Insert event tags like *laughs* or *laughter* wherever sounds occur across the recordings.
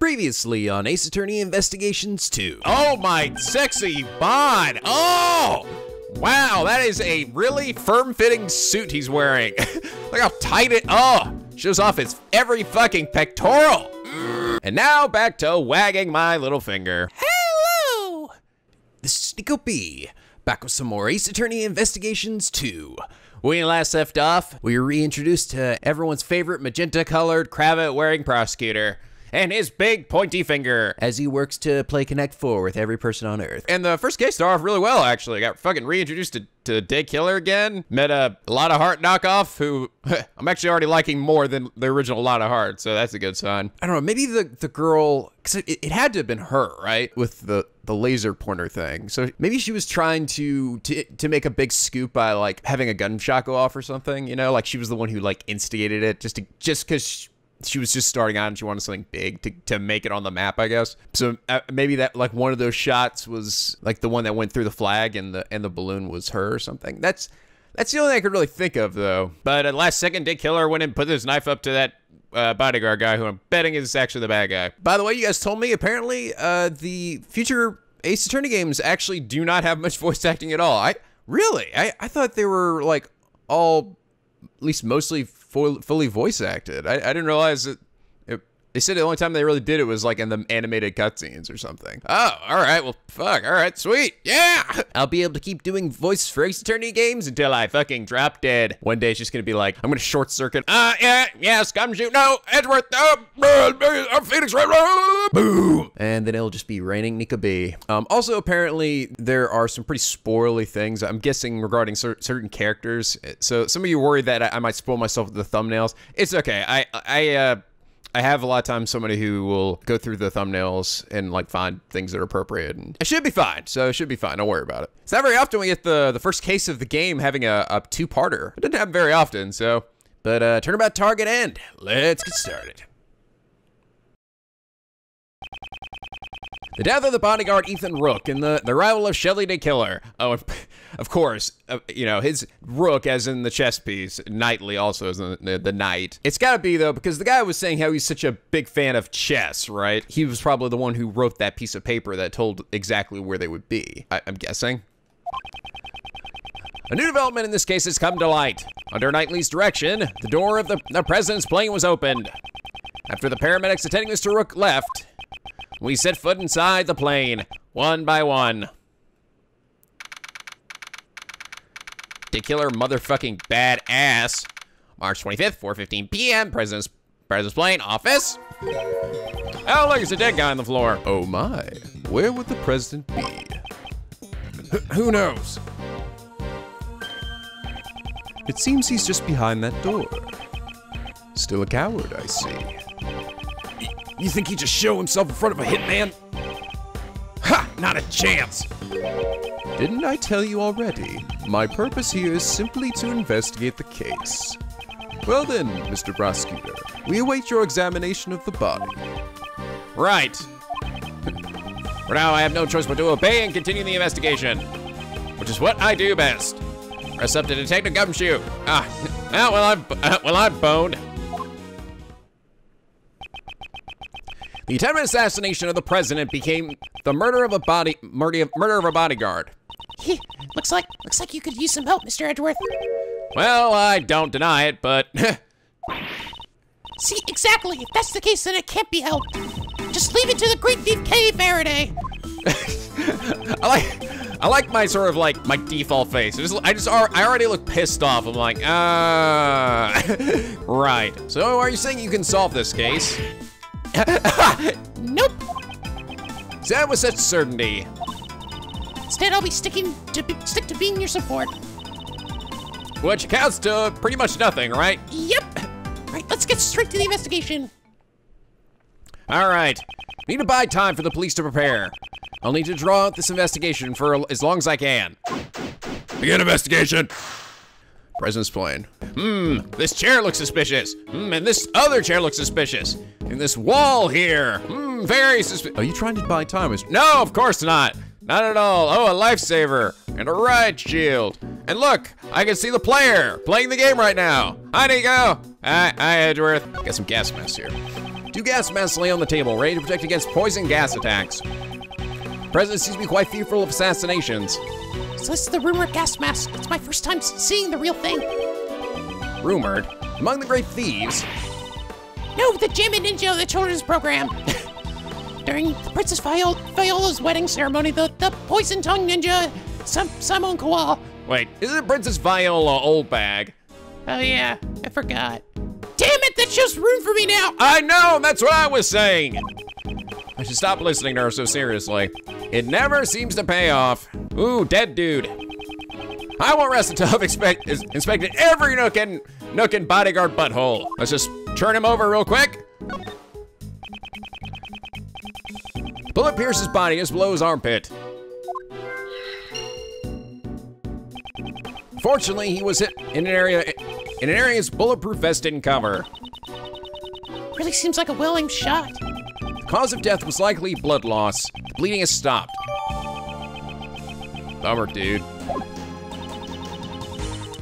Previously on Ace Attorney Investigations 2. Oh my sexy bod! Oh! Wow, that is a really firm-fitting suit he's wearing. *laughs* Look how tight it, oh! Shows off his every fucking pectoral. And now back to wagging my little finger. Hello! This is Nico B, back with some more Ace Attorney Investigations 2. When we last left off, we were reintroduced to everyone's favorite magenta-colored cravat-wearing prosecutor and his big pointy finger. as he works to play Connect 4 with every person on Earth. And the first case started off really well, actually. I Got fucking reintroduced to, to de Killer again. Met a Lotta Hart knockoff who *laughs* I'm actually already liking more than the original Lotta Hart, so that's a good sign. I don't know, maybe the, the girl, because it, it had to have been her, right? With the, the laser pointer thing. So maybe she was trying to, to to make a big scoop by like having a gunshot go off or something, you know? Like she was the one who like instigated it just to, just because she was just starting out and she wanted something big to, to make it on the map, I guess. So uh, maybe that like one of those shots was like the one that went through the flag and the and the balloon was her or something. That's that's the only thing I could really think of though. But at last second, de Killer went and put his knife up to that uh, bodyguard guy who I'm betting is actually the bad guy. By the way, you guys told me apparently uh, the future Ace Attorney games actually do not have much voice acting at all. I really, I, I thought they were like all, at least mostly full, fully voice acted. I, I didn't realize that. They said the only time they really did it was like in the animated cutscenes or something. Oh, all right. Well, fuck. All right, sweet. Yeah. *laughs* I'll be able to keep doing voice for Ace Attorney games Until I fucking drop dead. One day it's just gonna be like, I'm gonna short circuit. Uh, yeah, yes, come shoot. No, Edgeworth. No, uh, Phoenix uh, Boom. and then it'll just be raining Nico B. Um, also, apparently, there are some pretty spoily things, I'm guessing, regarding cer- certain characters. So, some of you worried that I, I might spoil myself with the thumbnails. It's okay. I, I, uh, I have a lot of times somebody who will go through the thumbnails and like find things that are appropriate, and it should be fine. So it should be fine. Don't worry about it. It's not very often we get the the first case of the game having a, a two parter. It doesn't happen very often. So, but uh, turnabout target end. Let's get started. The death of the bodyguard Ethan Rook and the, the arrival of Shelley de Killer. Oh, of course, uh, you know, his Rook as in the chess piece, Knightley also as in the, the knight. It's gotta be though, because the guy was saying how he's such a big fan of chess, right? He was probably the one who wrote that piece of paper that told exactly where they would be, I, I'm guessing. A new development in this case has come to light. Under Knightley's direction, the door of the, the president's plane was opened. After the paramedics attending Mr. Rook left, we set foot inside the plane, one by one. To kill her motherfucking badass. March 25th, 4.15 p.m., President's, President's plane, office. Oh, look, there's a dead guy on the floor. Oh my, where would the president be? Wh- who knows? It seems he's just behind that door. Still a coward, I see. You think he'd just show himself in front of a hitman? Ha! Not a chance! Didn't I tell you already? My purpose here is simply to investigate the case. Well then, Mr. Prosecutor, we await your examination of the body. Right. For now, I have no choice but to obey and continue the investigation, which is what I do best. Press up to detect a gumshoe. Ah, *laughs* ah well, I'm, uh, well, I'm boned. The attempted assassination of the president became the murder of a body murder of, murder of a bodyguard. looks like looks like you could use some help, Mr. Edgeworth. Well, I don't deny it, but *laughs* See, exactly. If that's the case, then it can't be helped. Just leave it to the great thief Kay Faraday. I like I like my sort of like my default face. I just I just I already look pissed off. I'm like, ah, *laughs* right. So, are you saying you can solve this case? *laughs* Nope. That with such certainty. Instead, I'll be sticking to be, stick to being your support. Which counts to pretty much nothing, right? Yep. Right. Let's get straight to the investigation. All right. Need to buy time for the police to prepare. I'll need to draw out this investigation for as long as I can. Begin investigation. President's plane. Hmm, this chair looks suspicious. Hmm, and this other chair looks suspicious. And this wall here. Hmm, very suspicious. Are you trying to buy time? No, of course not. Not at all. Oh, a lifesaver and a riot shield. And look, I can see the player playing the game right now. Hi, Nico. Hi, hi, Edgeworth. Got some gas masks here. Two gas masks lay on the table, ready to protect against poison gas attacks. President seems to be quite fearful of assassinations. So this is the rumored gas mask. It's my first time seeing the real thing. Rumored, among the great thieves, No, the Jammin' Ninja, the children's program. *laughs* During Princess Viol- Viola's wedding ceremony, the, the poison tongue ninja, Sim- Simon Kowal. Wait, is it Princess Viola Old Bag? Oh yeah, I forgot. Damn it, that show's room for me now. I know, that's what I was saying. I should stop listening to her so seriously. It never seems to pay off. Ooh, dead dude. I won't rest until *laughs* I've expect, inspected every nook and nook and bodyguard butthole. Let's just turn him over real quick. Bullet pierces body just below his armpit. Fortunately, he was hit in an area in an area his bulletproof vest didn't cover. Really seems like a well-aimed shot. Cause of death was likely blood loss. The bleeding has stopped. Bummer, dude.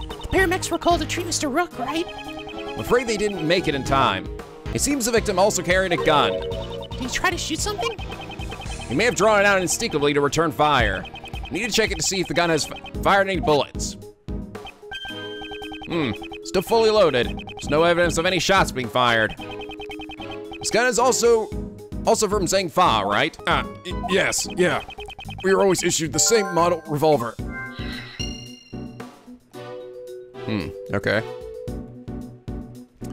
The paramedics were called to treat Mr. Rook, right? I'm afraid they didn't make it in time. It seems the victim also carried a gun. Did he try to shoot something? He may have drawn it out instinctively to return fire. Need to check it to see if the gun has fired any bullets. Hmm, still fully loaded. There's no evidence of any shots being fired. This gun is also also from Zheng Fa, right? Ah, yes, yeah. We were always issued the same model revolver. Hmm, okay.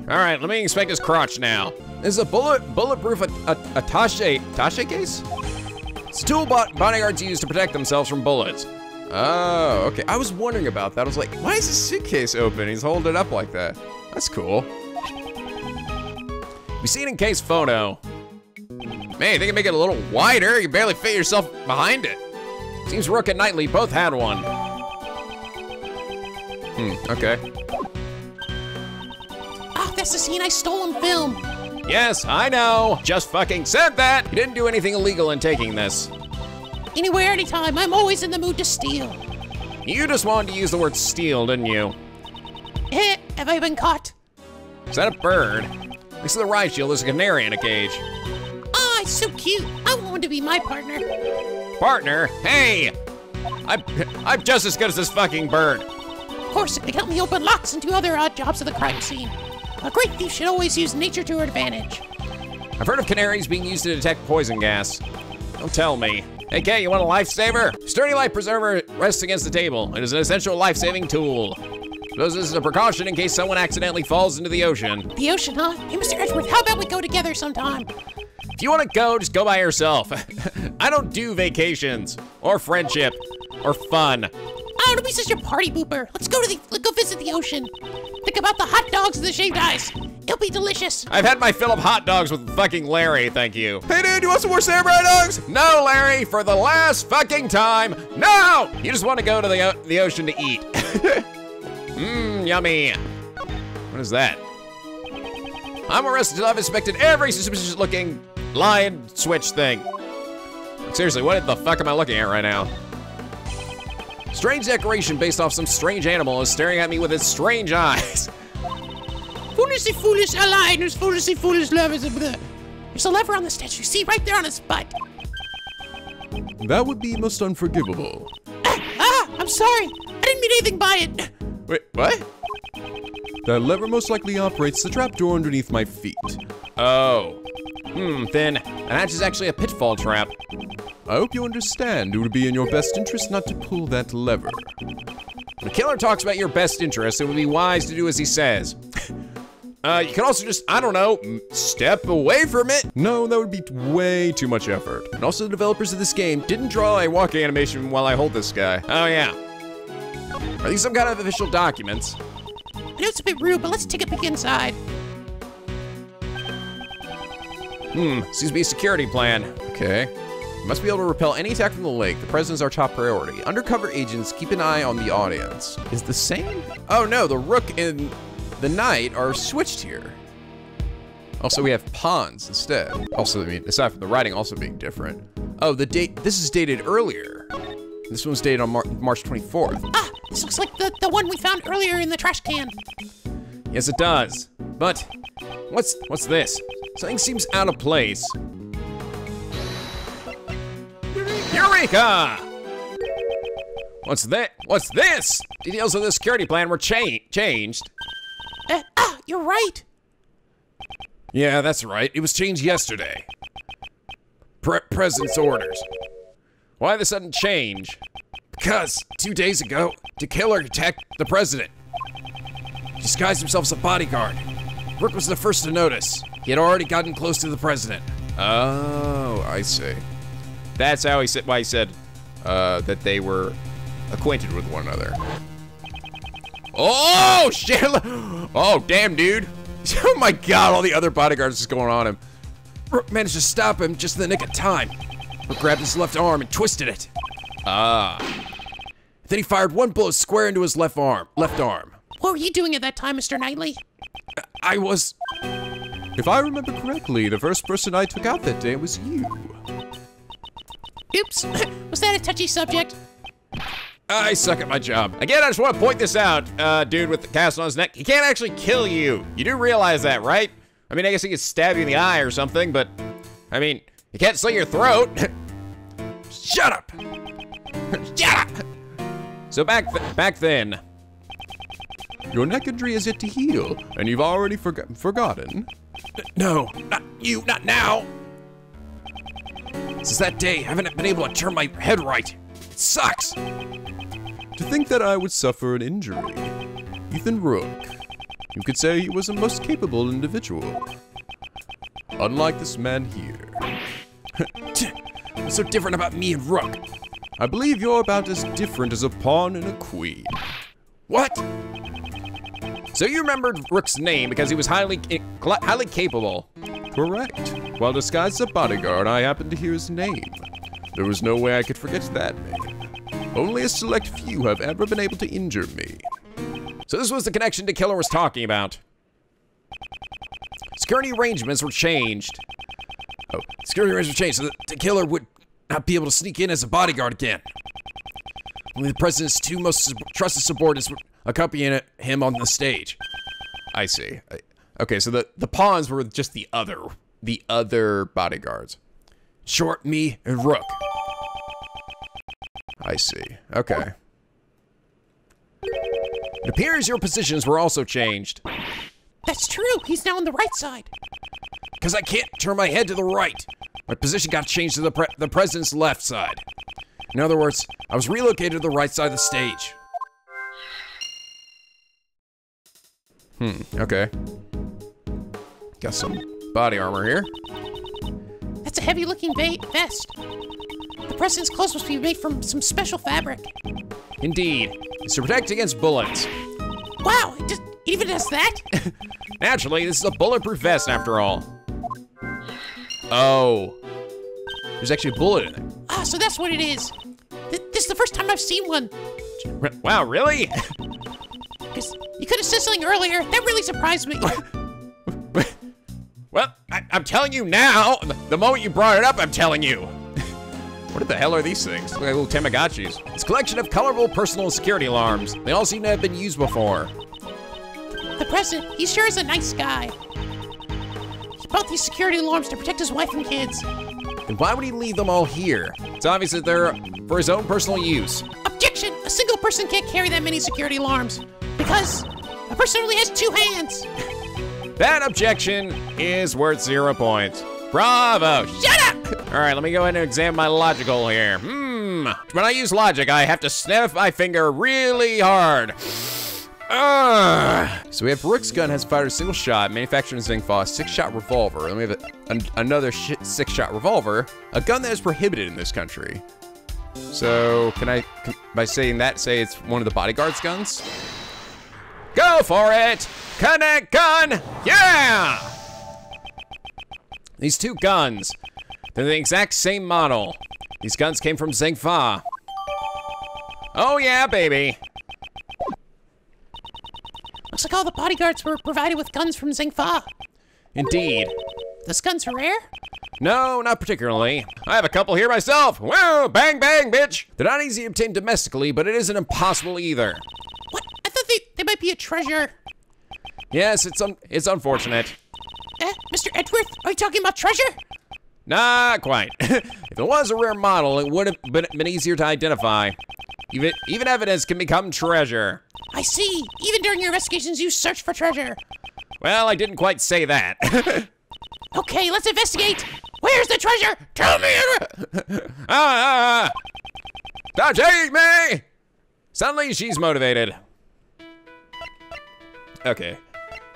All right, let me inspect his crotch now. This is a bullet bulletproof a, a, attache attache case. It's a tool bot bodyguards use to protect themselves from bullets. Oh, okay. I was wondering about that. I was like, why is his suitcase open? He's holding it up like that. That's cool. We see it in case photo. Man, they can make it a little wider. You barely fit yourself behind it. Seems Rook and Knightley both had one. Hmm, okay. Ah, that's the scene I stole on film. Yes, I know. Just fucking said that. You didn't do anything illegal in taking this. Anywhere, anytime, I'm always in the mood to steal. You just wanted to use the word steal, didn't you? Eh, *laughs* have I been caught? Is that a bird? Next to the riot shield, there's a canary in a cage. It's so cute. I want one to be my partner. Partner, hey! I'm, I'm just as good as this fucking bird. Of course, it could help me open locks and do other odd jobs of the crime scene. A great thief should always use nature to her advantage. I've heard of canaries being used to detect poison gas. Don't tell me. Hey, Kay, you want a lifesaver? Sturdy life preserver rests against the table. It is an essential life-saving tool. Suppose this is a precaution in case someone accidentally falls into the ocean. The ocean, huh? Hey, Mr. Edgeworth, how about we go together sometime? If you want to go, just go by yourself. *laughs* I don't do vacations, or friendship, or fun. Oh, don't be such a party pooper. Let's go to the let's go visit the ocean. Think about the hot dogs and the shaved ice. It'll be delicious. I've had my fill of hot dogs with fucking Larry, thank you. Hey dude, you want some more samurai dogs? No, Larry, for the last fucking time. No! You just want to go to the, the ocean to eat. *laughs* Mmm, yummy. What is that? I'm arrested until I've inspected every suspicious looking lion switch thing. Seriously, what the fuck am I looking at right now? Strange decoration based off some strange animal is staring at me with its strange *laughs* eyes. Foolishly foolish aligners, foolishly foolish lovers. and blah. There's a lever on the statue. See right there on his butt. That would be most unforgivable. Ah, I'm sorry. I didn't mean anything by it. Wait, what? That lever most likely operates the trapdoor underneath my feet. Oh. Hmm, then, and that's just actually a pitfall trap. I hope you understand it would be in your best interest not to pull that lever. The killer talks about your best interest, it would be wise to do as he says. uh, you can also just, I don't know, step away from it. No, that would be way too much effort. And also, the developers of this game didn't draw a walking animation while I hold this guy. Oh, yeah. Are these some kind of official documents? I know it's a bit rude, but let's take a peek inside. Hmm, seems to be a security plan. Okay. Must be able to repel any attack from the lake. The president's our top priority. Undercover agents keep an eye on the audience. Is the same? Oh no, the rook and the knight are switched here. Also, we have pawns instead. Also, I mean, aside from the writing also being different. Oh, the date. This is dated earlier. This one's dated on Mar- March 24th. Ah, this looks like the, the one we found earlier in the trash can. Yes, it does. But what's what's this? Something seems out of place. Eureka! What's that? What's this? Details of the security plan were cha- changed. Uh, ah, you're right. Yeah, that's right. It was changed yesterday. Pre- President's orders. Why the sudden change? Because two days ago, the killer attacked the president. Disguised himself as a bodyguard. Rook was the first to notice. He had already gotten close to the president. Oh, I see. That's how he said why he said uh, that they were acquainted with one another. Oh shit! *gasps* Oh damn, dude! *laughs* Oh my god! All the other bodyguards just going on him. Rook managed to stop him just in the nick of time. Rook grabbed his left arm and twisted it. Ah, Then he fired one bullet square into his left arm. Left arm. What were you doing at that time, Mr. Knightley? I was. If I remember correctly, the first person I took out that day was you. Oops. *coughs* was that a touchy subject? I suck at my job. again, I just want to point this out, uh, dude with the cast on his neck. He can't actually kill you. You do realize that, right? I mean, I guess he could stab you in the eye or something, but I mean, he can't slit your throat. *laughs* Shut up! *laughs* Shut up. So back th- back then, Your neck injury is yet to heal, and you've already forg- forgotten. No, not you, not now. Since that day, I haven't been able to turn my head right. It sucks. To think that I would suffer an injury. Ethan Rook. You could say he was a most capable individual. Unlike this man here. What's *laughs* so different about me and Rook? I believe you're about as different as a pawn and a queen. What? So you remembered Rook's name because he was highly highly capable. Correct. While disguised as a bodyguard, I happened to hear his name. There was no way I could forget that name. Only a select few have ever been able to injure me. So this was the connection the killer was talking about. Security arrangements were changed. Oh, security arrangements changed so the killer would not be able to sneak in as a bodyguard again. Only the president's two most sub- trusted subordinates would accompany him on the stage. I see. Okay, so the the pawns were just the other the other bodyguards. Short, me, and Rook. I see. Okay. It appears your positions were also changed. That's true. He's now on the right side. Because I can't turn my head to the right. My position got changed to the, pre- the president's left side. In other words, I was relocated to the right side of the stage. Okay. Got some body armor here. That's a heavy-looking vest. The president's clothes must be made from some special fabric. Indeed. It's to protect against bullets. Wow, it just it even does that? *laughs* Naturally, this is a bulletproof vest after all. Oh. There's actually a bullet in there. ah, so that's what it is. Th- this is the first time I've seen one. *laughs* Wow, really? *laughs* 'Cause you could have said something earlier. That really surprised me. *laughs* well, I, I'm telling you now. The moment you brought it up, I'm telling you. *laughs* what the hell are these things? Look like little Tamagotchis. It's a collection of colorful personal security alarms. They all seem to have been used before. The president, he sure is a nice guy. He bought these security alarms to protect his wife and kids. Then why would he leave them all here? It's obvious that they're for his own personal use. Objection! A single person can't carry that many security alarms. Because a person only has two hands. That objection is worth zero points. Bravo! Shut up! All right, let me go ahead and examine my logical here. Hmm. When I use logic, I have to sniff my finger really hard. Ugh. So we have Rook's gun has fired a single shot, manufactured in Zheng Fa, a six-shot revolver. Then we have a, an, another six-shot revolver, a gun that is prohibited in this country. So can I, can, by saying that, say it's one of the bodyguards' guns? Go for it! Connect gun! Yeah! These two guns, they're the exact same model. These guns came from Zheng Fa. Oh yeah, baby. Looks like all the bodyguards were provided with guns from Zheng Fa. Indeed. Those guns are rare? No, not particularly. I have a couple here myself. Whoa, bang, bang, bitch. They're not easy to obtain domestically, but it isn't impossible either. They, they might be a treasure. Yes, it's un- it's unfortunate. Eh, Mr. Edgeworth, are you talking about treasure? Not quite. *laughs* if it was a rare model, it would have been, been easier to identify. Even, even evidence can become treasure. I see. Even during your investigations, you search for treasure. Well, I didn't quite say that. *laughs* Okay, let's investigate. Where's the treasure? Tell me. ah, ah, ah. Stop chasing me! Suddenly, she's motivated. Okay.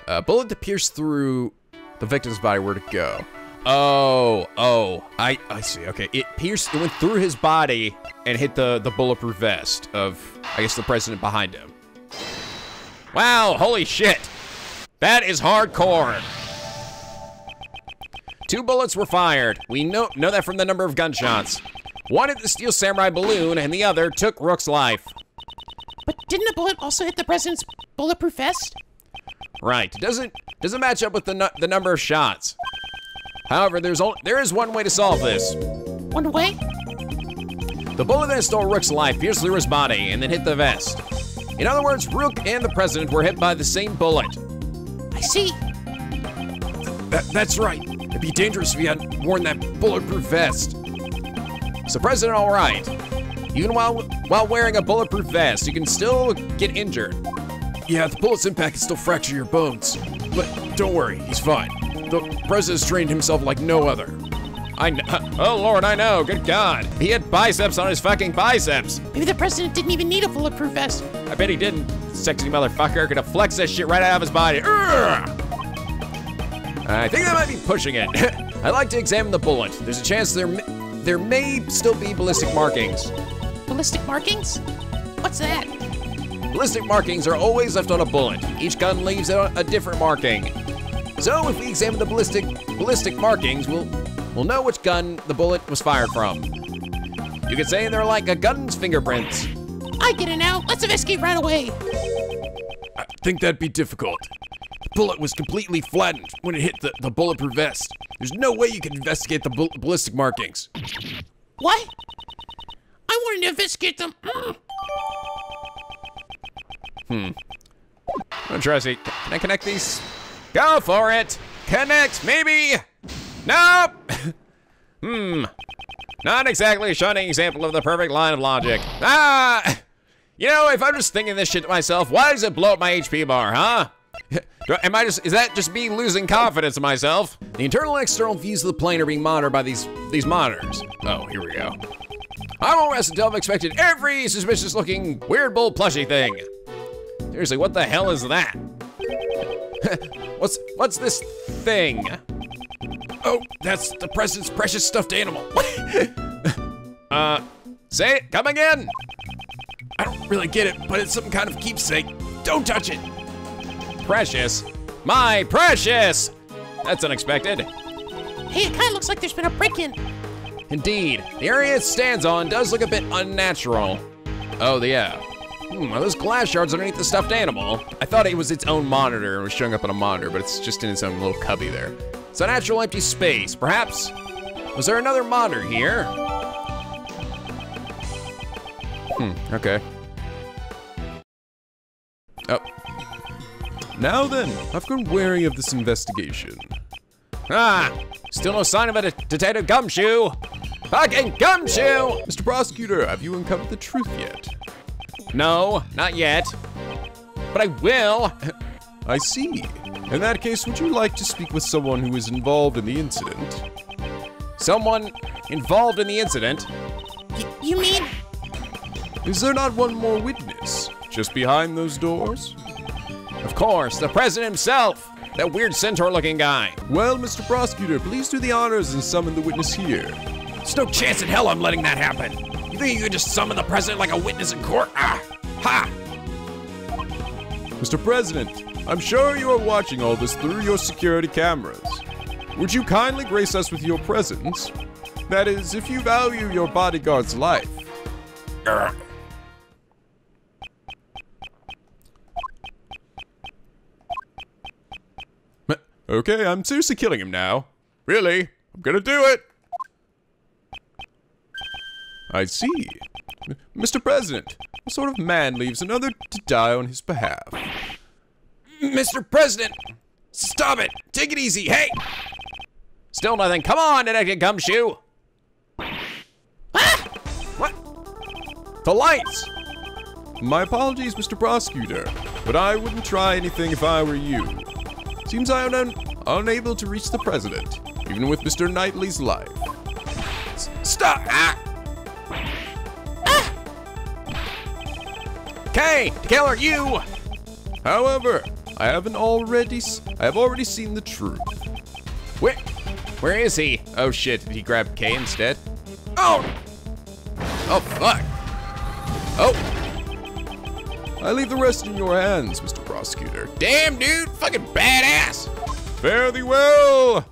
A bullet to pierce through the victim's body where to go. Oh, oh, I, I see. Okay, it pierced, it went through his body and hit the the bulletproof vest of, I guess, the president behind him. Wow, holy shit. That is hardcore. Two bullets were fired. We know, know that from the number of gunshots. One hit the Steel Samurai balloon, and the other took Rook's life. But didn't a bullet also hit the president's bulletproof vest? Right. Doesn't doesn't match up with the nu the number of shots. However, there's only, there is one way to solve this. One way? The bullet that stole Rook's life pierced through his body and then hit the vest. In other words, Rook and the president were hit by the same bullet. I see. That, that's right. It'd be dangerous if you hadn't worn that bulletproof vest. Is the president all right? Even while while wearing a bulletproof vest, you can still get injured. Yeah, the bullet's impact can still fracture your bones. But don't worry, he's fine. The president's trained himself like no other. I kn- *laughs* oh lord, I know. Good God, he had biceps on his fucking biceps. Maybe the president didn't even need a bulletproof vest. I bet he didn't. Sexy motherfucker could have flexed that shit right out of his body. Urgh! I think that might be pushing it. *laughs* I'd like to examine the bullet. There's a chance there there may still be ballistic markings. Ballistic markings? What's that? Ballistic markings are always left on a bullet. Each gun leaves a, a different marking. So if we examine the ballistic ballistic markings, we'll we'll know which gun the bullet was fired from. You could say they're like a gun's fingerprints. I get it now. Let's investigate right away. I think that'd be difficult. The bullet was completely flattened when it hit the, the bulletproof vest. There's no way you can investigate the bal- ballistic markings. What? I wanted to investigate them. Mm. *clears throat* I'm to see. Can I connect these? Go for it. Connect, maybe. Nope. *laughs* hmm. Not exactly a shining example of the perfect line of logic. Ah. You know, if I'm just thinking this shit to myself, why does it blow up my HP bar, huh? *laughs* Am I just, is that just me losing confidence in myself? The internal and external views of the plane are being monitored by these, these monitors. Oh, here we go. I won't rest until I've expected every suspicious looking weird bull plushie thing. Seriously, what the hell is that? *laughs* what's, what's this thing? Oh, that's the president's precious stuffed animal. *laughs* Uh, say it, come again. I don't really get it, but it's some kind of keepsake. Don't touch it. Precious. My precious! That's unexpected. Hey, it kind of looks like there's been a break-in. Indeed, the area it stands on does look a bit unnatural. Oh, the yeah. Hmm, are those glass shards underneath the stuffed animal? I thought it was its own monitor and was showing up on a monitor, but it's just in its own little cubby there. It's a natural empty space. Perhaps. Was there another monitor here? Hmm, okay. Oh. Now then, I've grown wary of this investigation. Ah, still no sign of a de- Detective Gumshoe. Fucking Gumshoe! Mr. Prosecutor, have you uncovered the truth yet? No, not yet. But I will. I see. In that case, would you like to speak with someone who is involved in the incident? Someone involved in the incident. Y- you mean? Is there not one more witness just behind those doors? Of course, the president himself. That weird centaur looking guy. Well, Mr. Prosecutor, please do the honors and summon the witness here. There's no chance in hell I'm letting that happen. You think you could just summon the president like a witness in court? Ah! Ha! Mr. President, I'm sure you are watching all this through your security cameras. Would you kindly grace us with your presence? That is, if you value your bodyguard's life. Okay, I'm seriously killing him now. Really? I'm gonna do it! I see. Mr. President, what sort of man leaves another to die on his behalf? Mr. President, Stop it! Take it easy, hey! Still nothing. Come on, Detective Gumshoe! Ah! What? The lights! My apologies, Mr. Prosecutor, but I wouldn't try anything if I were you. Seems I am un- unable to reach the president, even with Mr. Knightley's life. Stop! Ah! Okay, killer, you! However, I haven't already s- I have already seen the truth. Where, where is he? Oh shit, did he grab Kay instead? Oh! Oh fuck. Oh, I leave the rest in your hands, Mr. Prosecutor. Damn, dude, fucking badass! Fare thee well!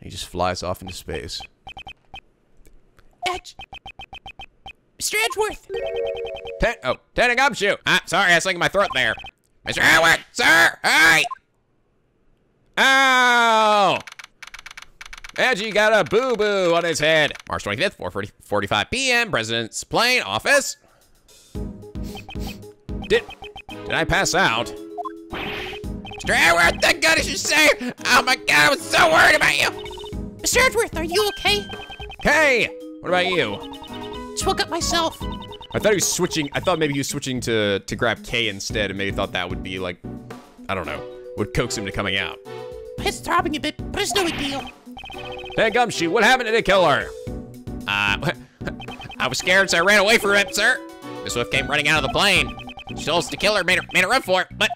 he just flies off into space. Edge. Mr. Edgeworth. Ten, oh, Lieutenant Gumshoe! Ah, sorry, I in my throat there. Mr. Howard, sir, hey! Ow! Edgy got a boo-boo on his head. March 25th, 4:40 45 p.m., President's plane, office. Did, did I pass out? Mr. Howard, thank God you're safe! Oh my God, I was so worried about you! Mr. Edgeworth, are you okay? Hey, what about you? Woke up myself. I thought he was switching. I thought maybe he was switching to to grab Kay instead, and maybe thought that would be like, I don't know, would coax him to coming out. It's throbbing a bit, but it's no big deal. Hey, Gumshoe, what happened to the killer? Uh, *laughs* I was scared, so I ran away from it, sir. The Swift came running out of the plane. She told us the killer made a, made a run for it, but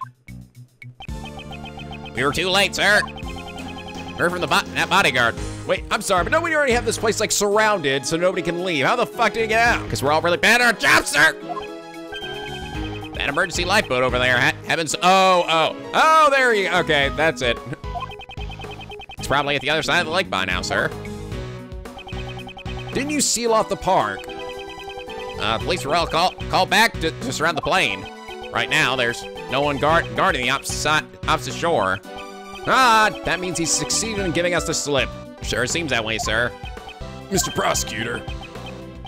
we were too late, sir. Heard from the bo that bodyguard. Wait, I'm sorry, but nobody already have this place like surrounded, so nobody can leave. How the fuck did he get out? Because we're all really bad at our jobs, sir. That emergency lifeboat over there, ha heavens. Oh, oh, oh, there you Okay, that's it. It's probably at the other side of the lake by now, sir. Didn't you seal off the park? Uh, police were all called called back to, to surround the plane. Right now, there's no one guard guarding the opposite opposite shore. Ah, that means he's succeeded in giving us the slip. Sure seems that way, sir. Mr. Prosecutor.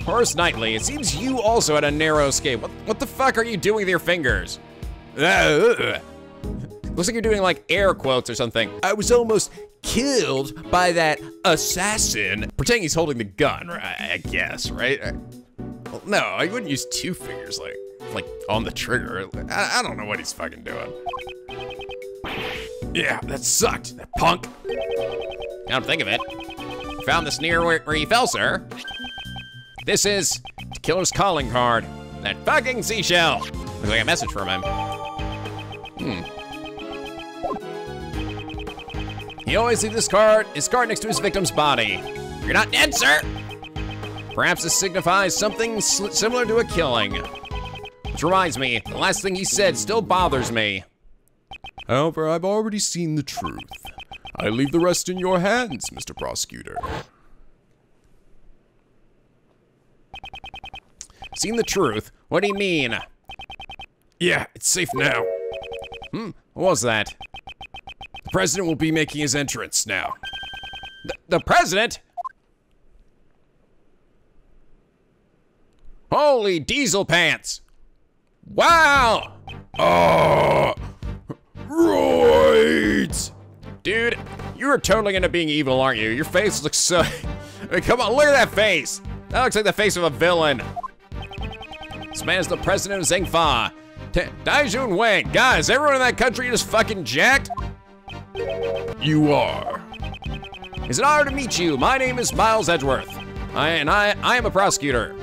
Horace Knightley, it seems you also had a narrow escape. What, what the fuck are you doing with your fingers? Uh, Looks like you're doing like air quotes or something. I was almost killed by that assassin. Pretending he's holding the gun. I guess, right? Well, no, I wouldn't use two fingers like like on the trigger. I, I don't know what he's fucking doing. Yeah, that sucked, that punk. Come to think of it, found this near where, where he fell, sir. This is the killer's calling card. That fucking seashell. Looks like a message from him. Hmm. He always leaves this card, his card next to his victim's body. You're not dead, sir. Perhaps this signifies something similar to a killing. Which reminds me, the last thing he said still bothers me. However, I've already seen the truth. I leave the rest in your hands, Mr. Prosecutor. Seen the truth? What do you mean? Yeah, it's safe now. Hmm, what was that? The president will be making his entrance now. The, the president? Holy diesel pants! Wow! Oh, right. Dude, you are totally into being evil, aren't you? Your face looks so. *laughs* I mean, come on, look at that face! That looks like the face of a villain. This man is the president of Zengfa. Di-Jun Huang. Guys, everyone in that country is fucking jacked. You are. It's an honor to meet you. My name is Miles Edgeworth. I, and I, I am a prosecutor.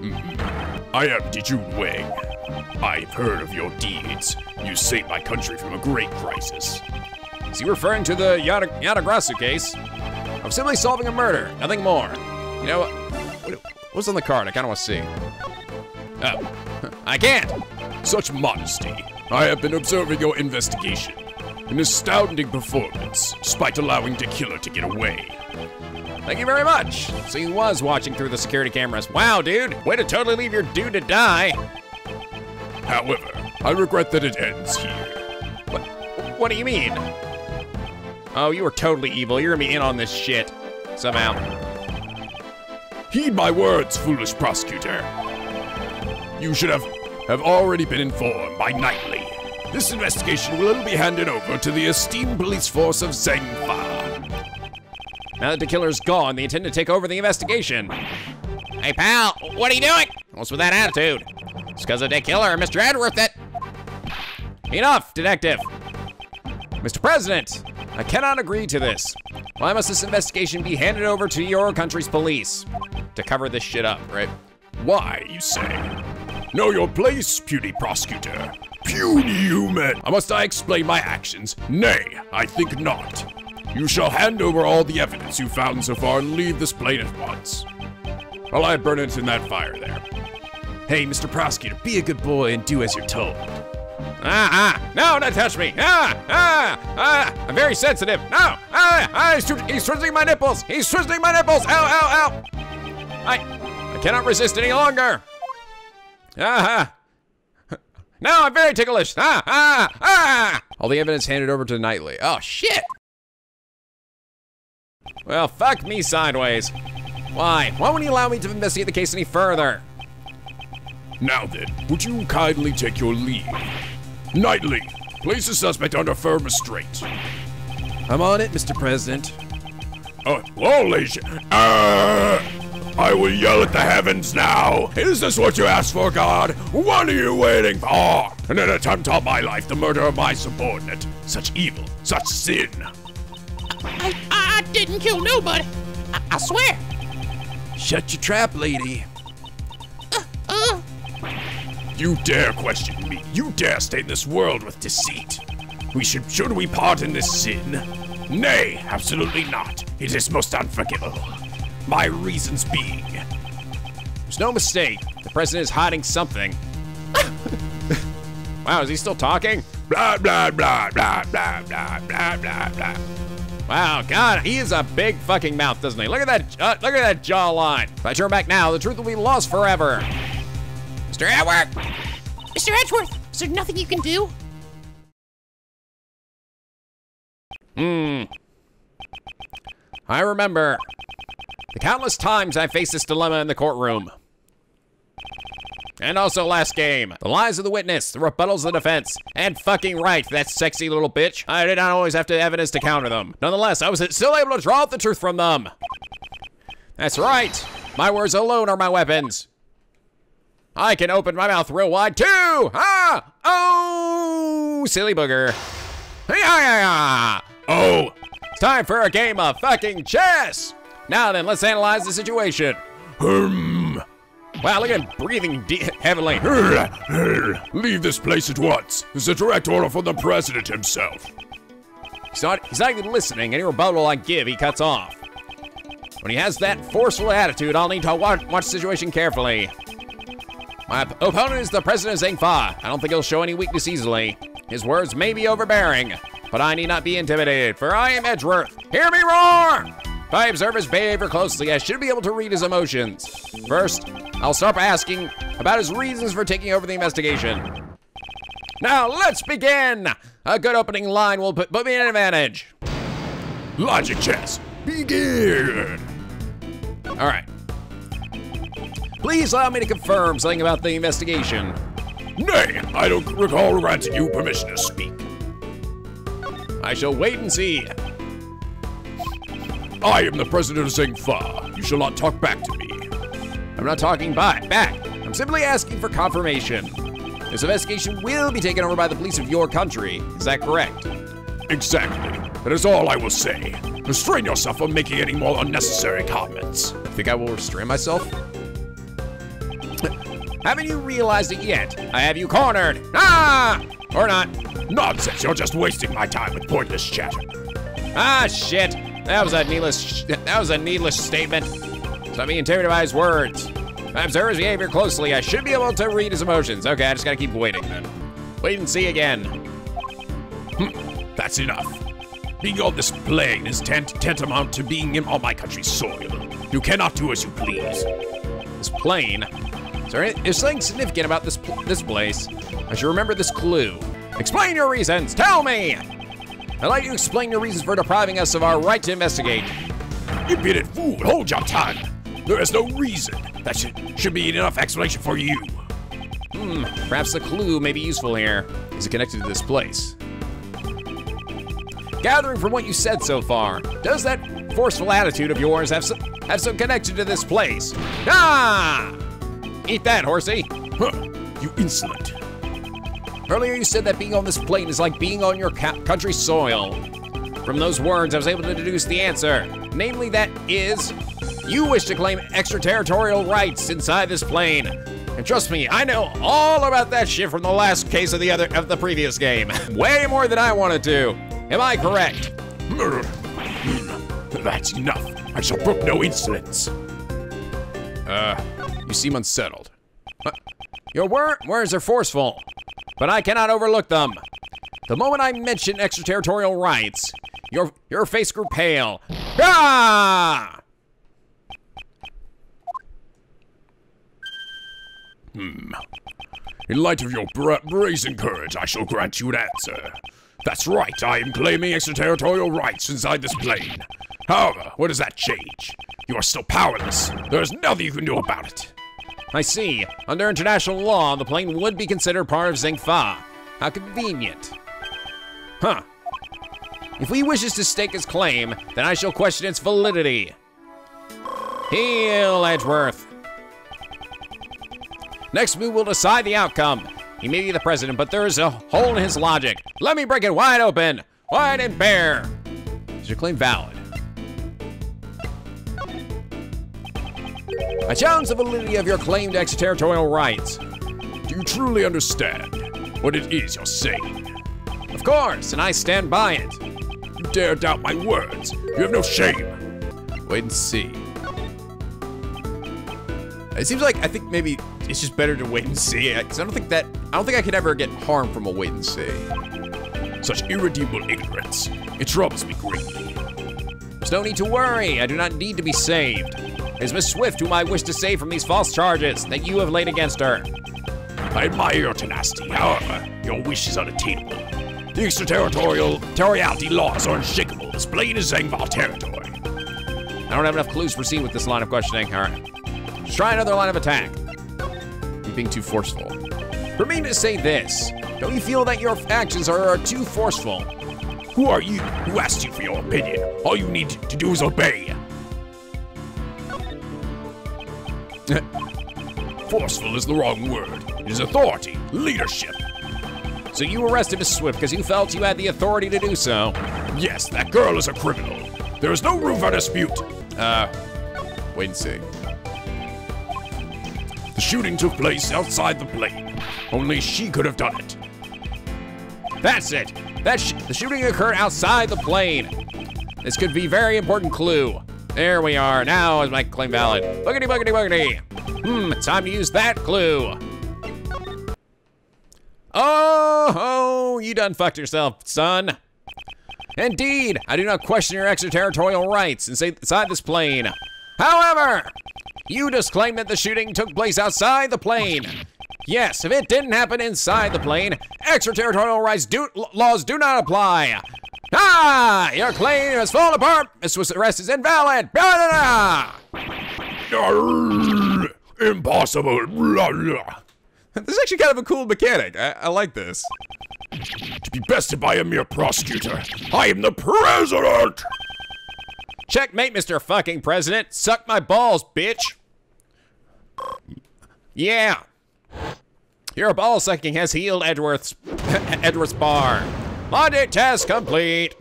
Mm-hmm. I am Di-Jun Huang. I've heard of your deeds. You saved my country from a great crisis. Is he referring to the Yata- Yatagarasu case? I'm simply solving a murder, nothing more. You know, what, what's on the card? I kind of want to see. Oh, *laughs* I can't. Such modesty. I have been observing your investigation. An astounding performance, despite allowing the killer to get away. Thank you very much. So he was watching through the security cameras. Wow, dude. Way to totally leave your dude to die. However, I regret that it ends here. What, what do you mean? Oh, you are totally evil. You're gonna be in on this shit. Somehow. Heed my words, foolish prosecutor. You should have have already been informed by Knightley. This investigation will be handed over to the esteemed police force of Zheng Fa. Now that the killer's gone, they intend to take over the investigation. Hey, pal, what are you doing? What's with that attitude? It's because of the killer, Mr. Edworth that... Enough, detective. Mr. President, I cannot agree to this. Why must this investigation be handed over to your country's police? To cover this shit up, right? Why, you say? Know your place, puny prosecutor. Puny human! Must I explain my actions? Nay, I think not. You shall hand over all the evidence you found so far and leave this plane at once. While I burn it in that fire there. Hey, Mr. Prosecutor, be a good boy and do as you're told. Ah, ah, no, don't touch me. Ah, ah, ah, I'm very sensitive. No, ah, ah, he's, he's twisting my nipples. He's twisting my nipples. Ow, ow, ow. I, I cannot resist any longer. Ah, ah. No, I'm very ticklish. Ah, ah, ah. All the evidence handed over to Knightley. Oh, shit! Well, fuck me sideways. Why? Why won't you allow me to investigate the case any further? Now then, would you kindly take your leave? Knightley, place the suspect under firm restraint. I'm on it, Mr. President. Oh, holy shit. Uh, I will yell at the heavens now. Is this what you asked for, God? What are you waiting for? An attempt on my life, the murder of my subordinate. Such evil, such sin. I, I didn't kill nobody. I, I swear. Shut your trap, lady. You dare question me. You dare stain this world with deceit. We should should we pardon this sin? Nay, absolutely not. It is most unforgivable. My reasons being. There's no mistake. The president is hiding something. *laughs* wow, is he still talking? Blah blah blah blah blah blah blah blah blah. Wow, God, he is a big fucking mouth, doesn't he? Look at that, uh, look at that jawline. If I turn back now, the truth will be lost forever. Mr. Edward! Mr. Edgeworth, is there nothing you can do? Hmm. I remember the countless times I faced this dilemma in the courtroom. And also last game. The lies of the witness, the rebuttals of the defense, and fucking right, that sexy little bitch. I did not always have to evidence to counter them. Nonetheless, I was still able to draw out the truth from them. That's right. My words alone are my weapons. I can open my mouth real wide too. Ah! Oh, silly booger. Oh, It's time for a game of fucking chess. Now then, let's analyze the situation. hmm. Wow, look at him breathing de- heavily. *laughs* Leave this place at once. It's a direct order from the president himself. He's not, he's not even listening. Any rebuttal I give, he cuts off. When he has that forceful attitude, I'll need to watch, watch the situation carefully. My op- opponent is the president of Zheng Fa. I don't think he'll show any weakness easily. His words may be overbearing, but I need not be intimidated, for I am Edgeworth. Hear me roar! If I observe his behavior closely, I should be able to read his emotions. First, I'll start by asking about his reasons for taking over the investigation. Now, let's begin! A good opening line will put, put me in an advantage. Logic chess, begin. All right. Please allow me to confirm something about the investigation. Nay, I don't recall granting you permission to speak. I shall wait and see. I am the president of Zheng Fa. You shall not talk back to me. I'm not talking back. Back. I'm simply asking for confirmation. This investigation will be taken over by the police of your country. Is that correct? Exactly. That is all I will say. Restrain yourself from making any more unnecessary comments. Think I will restrain myself? Haven't you realized it yet? I have you cornered. Ah! Or not. Nonsense, you're just wasting my time with pointless chatter. Ah, shit. That was a needless. Sh- that was a needless statement. So I'm being intimidated by his words. If I observe his behavior closely. I should be able to read his emotions. Okay, I just gotta keep waiting then. Wait and see again. That's enough. Being on this plane is tant- tantamount to being in on my country's soil. You cannot do as you please. This plane. Is there, any, is something significant about this this place? I should remember this clue. Explain your reasons. Tell me. I'd like you to explain your reasons for depriving us of our right to investigate. You Impudent fool, hold your tongue. There is no reason. That should, should be enough explanation for you. Hmm, perhaps the clue may be useful here. Is it connected to this place? Gathering from what you said so far, does that forceful attitude of yours have some, have some connection to this place? Ah! Eat that, horsey. Huh, you insolent. Earlier you said that being on this plane is like being on your country soil. From those words, I was able to deduce the answer. Namely, that is, you wish to claim extraterritorial rights inside this plane. And trust me, I know all about that shit from the last case of the other of the previous game. *laughs* Way more than I wanted to. Am I correct? Hmm, That's enough. I shall brook no insolence. Uh, seem unsettled. Uh, your wor- words are forceful, but I cannot overlook them. The moment I mention extraterritorial rights, your your face grew pale. Ah! Hmm. In light of your bra- brazen courage, I shall grant you an answer. That's right, I am claiming extraterritorial rights inside this plane. However, what does that change? You are still powerless. There is nothing you can do about it. I see. Under international law, the plane would be considered part of Zheng Fa. How convenient. Huh. If he wishes to stake his claim, then I shall question its validity. Heal, Edgeworth. Next move will decide the outcome. He may be the president, but there is a hole in his logic. Let me break it wide open, wide and bare. Is your claim valid? I challenge the validity of your claimed extraterritorial rights. Do you truly understand what it is you're saying? Of course, and I stand by it. You dare doubt my words. You have no shame. Wait and see. It seems like I think maybe it's just better to wait and see. Because I don't think that I don't think I could ever get harmed from a wait and see. Such irredeemable ignorance. It troubles me greatly. There's no need to worry. I do not need to be saved. Is Miss Swift whom I wish to save from these false charges that you have laid against her. I admire your tenacity. However, your wish is unattainable. The extraterritorial territoriality laws are unshakable. This plane is Zheng Fa territory. I don't have enough clues to proceed with this line of questioning. All right. Let's try another line of attack. You're being too forceful. For me to say this, don't you feel that your actions are, are too forceful? Who are you? Who asked you for your opinion? All you need to do is obey. *laughs* Forceful is the wrong word. It is authority, leadership. So you arrested Miss Swift because you felt you had the authority to do so. Yes, that girl is a criminal. There is no room for dispute. Uh, wait and see. The shooting took place outside the plane. Only she could have done it. That's it. That sh- the shooting occurred outside the plane. This could be very important clue. There we are. Now is my claim valid. Boogity boogity boogity. Hmm, time to use that clue. Oh, oh, you done fucked yourself, son. Indeed, I do not question your extraterritorial rights inside this plane. However, you just that the shooting took place outside the plane. Yes, if it didn't happen inside the plane, extraterritorial rights do, laws do not apply. Ah, your claim has fallen apart. This was arrest is invalid. Blah, blah, blah. Impossible. Blah, blah. This is actually kind of a cool mechanic. I, I like this. To be bested by a mere prosecutor. I am the president! Checkmate, Mr. fucking president. Suck my balls, bitch. Yeah. Your ball sucking has healed Edgeworth's *laughs* Edgeworth's bar. Logic test complete.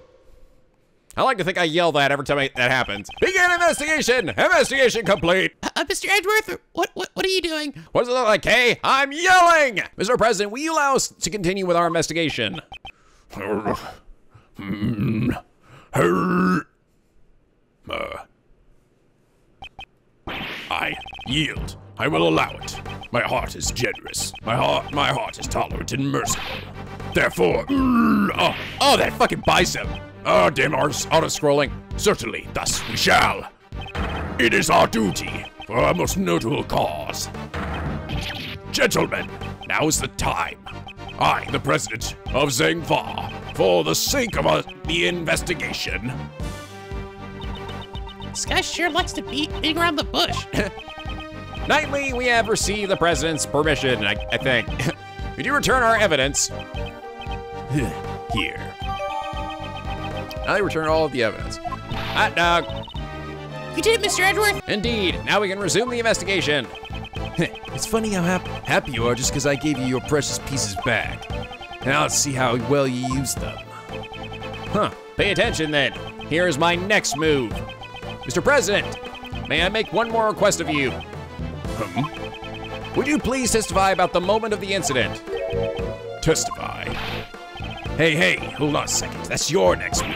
I like to think I yell that every time I, that happens. Begin investigation! Investigation complete! Uh, Mr. Edgeworth, what, what what are you doing? What does it look like, hey? I'm yelling! Mr. President, will you allow us to continue with our investigation? Uh, I yield. I will allow it. My heart is generous. My heart, my heart is tolerant and merciful. Therefore, oh, oh, that fucking bicep. Ah, uh, damn auto scrolling. Certainly, thus we shall. It is our duty for a most notable cause. Gentlemen, now is the time. I, the president of Zheng Fa, for the sake of uh, the investigation. This guy sure likes to beat being around the bush. *laughs* Knightley, we have received the president's permission, I, I think. *laughs* Could you return our evidence? *laughs* Here. Now they return all of the evidence. Hot dog. You did it, Mr. Edward. Indeed. Now we can resume the investigation. *laughs* It's funny how hap- happy you are just because I gave you your precious pieces back. Now let's see how well you use them. Huh. Pay attention then. Here's my next move. Mr. President, may I make one more request of you? Hmm? Would you please testify about the moment of the incident? Testify. Hey, hey, hold on a second. That's your next move.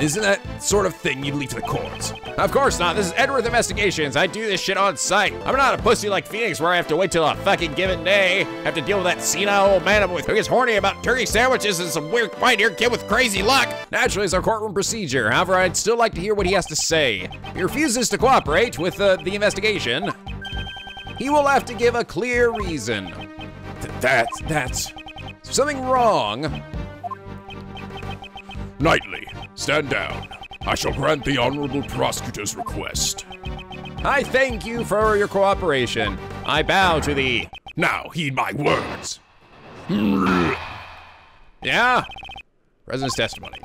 Isn't that sort of thing you'd leave to the courts? Of course not. This is Edward Investigations. I do this shit on site. I'm not a pussy like Phoenix where I have to wait till a fucking given day. Have to deal with that senile old man with who gets horny about turkey sandwiches and some weird white-haired kid with crazy luck. Naturally, it's our courtroom procedure. However, I'd still like to hear what he has to say. He refuses to cooperate with uh, the investigation. He will have to give a clear reason. Th- that's, that's. Something wrong. Knightley, stand down. I shall grant the honorable prosecutor's request. I thank you for your cooperation. I bow to thee. Now heed my words. Yeah? President's testimony.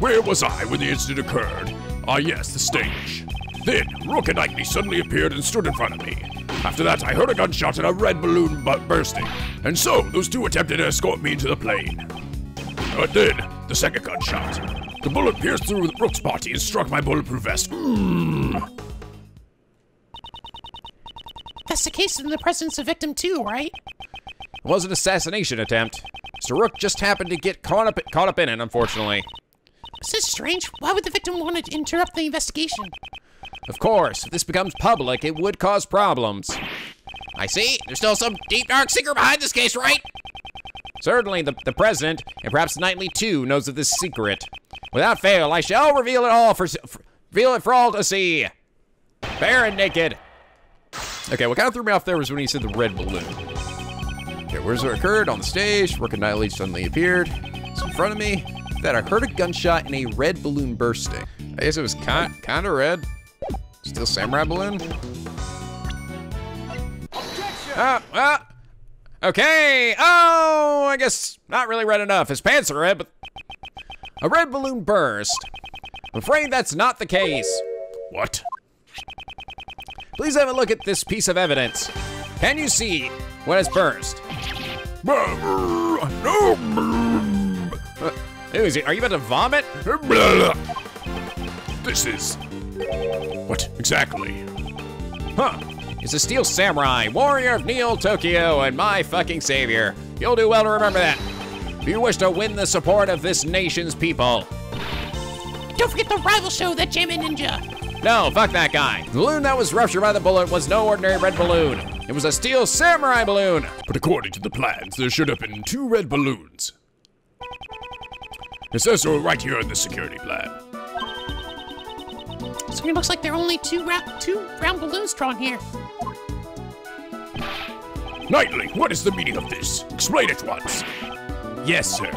Where was I when the incident occurred? Ah, yes, the stage. Then, Rook and Knightley suddenly appeared and stood in front of me. After that, I heard a gunshot and a red balloon bu- bursting. And so, those two attempted to escort me into the plane. But then, the second gunshot. The bullet pierced through Rook's body and struck my bulletproof vest. Mm. That's the case, in the presence of victim two, right? It was an assassination attempt. Mr. Rook just happened to get caught up caught up in it, unfortunately. This is strange. Why would the victim want to interrupt the investigation? Of course, if this becomes public, it would cause problems. I see. There's still some deep, dark secret behind this case, right? Certainly, the, the president, and perhaps Knightley too, knows of this secret. Without fail, I shall reveal it all for, for reveal it for all to see. Bare and naked. Okay, what kind of threw me off there was when he said the red balloon. Okay, where's it occurred? On the stage. And Knightley suddenly appeared. It's in front of me. That I heard a gunshot and a red balloon bursting. I guess it was kind kind of red. Still samurai balloon. Ah, ah. Okay. Oh, I guess not really red enough. His pants are red, but a red balloon burst. I'm afraid that's not the case. What? Please have a look at this piece of evidence. Can you see what has burst? Uh, is it, are you about to vomit? This is. What exactly? Huh. It's a steel samurai, warrior of Neo Tokyo, and my fucking savior. You'll do well to remember that. If you wish to win the support of this nation's people. Don't forget the rival show, that Jammin' Ninja. No, fuck that guy. The balloon that was ruptured by the bullet was no ordinary red balloon. It was a steel samurai balloon. But according to the plans, there should have been two red balloons. It says so right here in the security plan. So it looks like there are only two round, two round balloons drawn here. Knightley, what is the meaning of this? Explain at once. Yes, sir.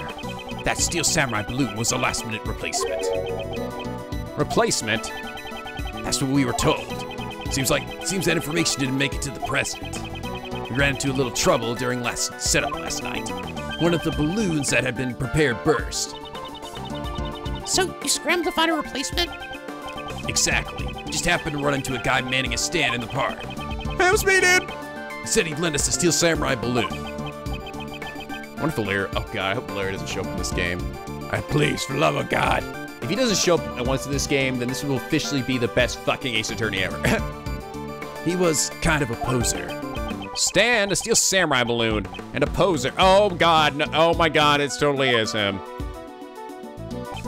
That steel samurai balloon was a last minute replacement. Replacement. That's what we were told. Seems like seems that information didn't make it to the president. We ran into a little trouble during last setup last night. One of the balloons that had been prepared burst. So you scrambled to find a replacement? Exactly. Just happened to run into a guy manning a stand in the park. That was me, dude. He said he'd lend us a steel samurai balloon. I wonder if Larry. Oh god, I hope Larry doesn't show up in this game. I please, for love of God. If he doesn't show up at once in this game, then this will officially be the best fucking Ace Attorney ever. *laughs* He was kind of a poser. Stan, a steel samurai balloon, and a poser. Oh god, no, oh my god, it totally is him.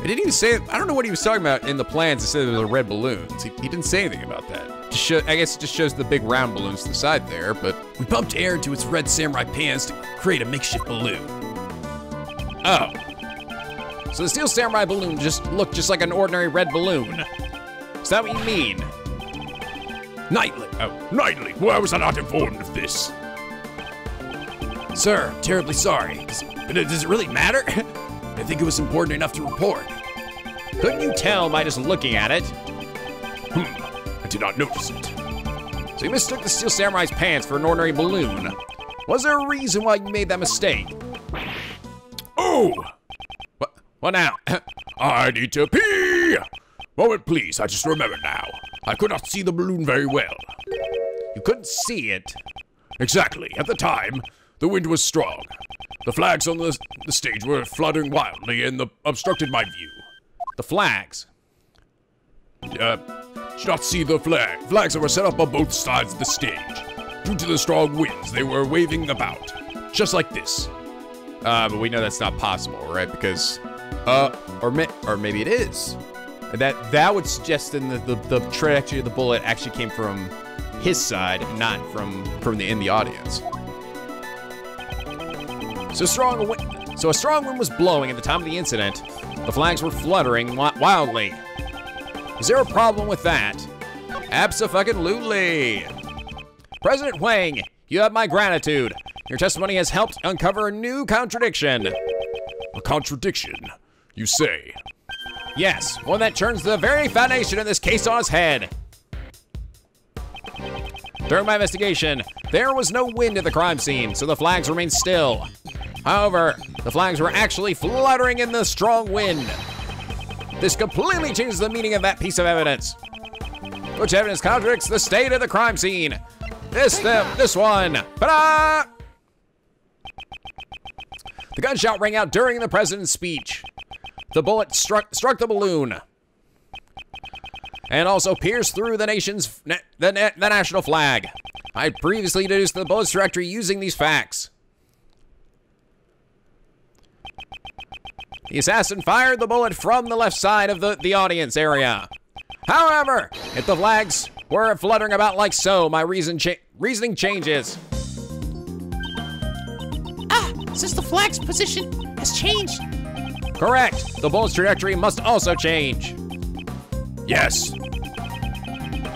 I didn't even say. I don't know what he was talking about in the plans. It said there red balloons. He, he didn't say anything about that. Show, I guess it just shows the big round balloons to the side there, but We pumped air into its red samurai pants to create a makeshift balloon. Oh. So the steel samurai balloon just looked just like an ordinary red balloon. Is that what you mean? Knightley. Oh, Knightley, why was I not informed of this? Sir, terribly sorry. Does, does it really matter? *laughs* I think it was important enough to report. Couldn't you tell by just looking at it? Hmm, I did not notice it. So you mistook the Steel Samurai's pants for an ordinary balloon. Was there a reason why you made that mistake? Oh! What, what now? *coughs* I need to pee! Moment, please. I just remember now. I could not see the balloon very well. you couldn't see it. Exactly. At the time, the wind was strong. The flags on the, the stage were fluttering wildly and the, obstructed my view. The flags. Uh, did not see the flag. Flags that were set up on both sides of the stage. Due to the strong winds, they were waving about. Just like this. Uh, but we know that's not possible, right? Because, uh, or may, or maybe it is. And that that would suggest then that the, the trajectory of the bullet actually came from his side, not from from the in the audience. So strong a wind, so a strong wind was blowing at the time of the incident. The flags were fluttering wi- wildly. Is there a problem with that? Abso-fucking-lutely. President Huang, you have my gratitude. Your testimony has helped uncover a new contradiction. A contradiction, you say. Yes, one that turns the very foundation of this case on its head. During my investigation, there was no wind at the crime scene, so the flags remained still. However, the flags were actually fluttering in the strong wind. This completely changes the meaning of that piece of evidence. Which evidence contradicts the state of the crime scene? This, the, this one. Ta-da! The gunshot rang out during the president's speech. The bullet struck struck the balloon and also pierced through the nation's na- the, na- the national flag. I previously deduced the bullet's trajectory using these facts. The assassin fired the bullet from the left side of the, the audience area. However, if the flags were fluttering about like so, my reason cha- reasoning changes. Ah, since the flag's position has changed. Correct. The bullet's trajectory must also change. Yes.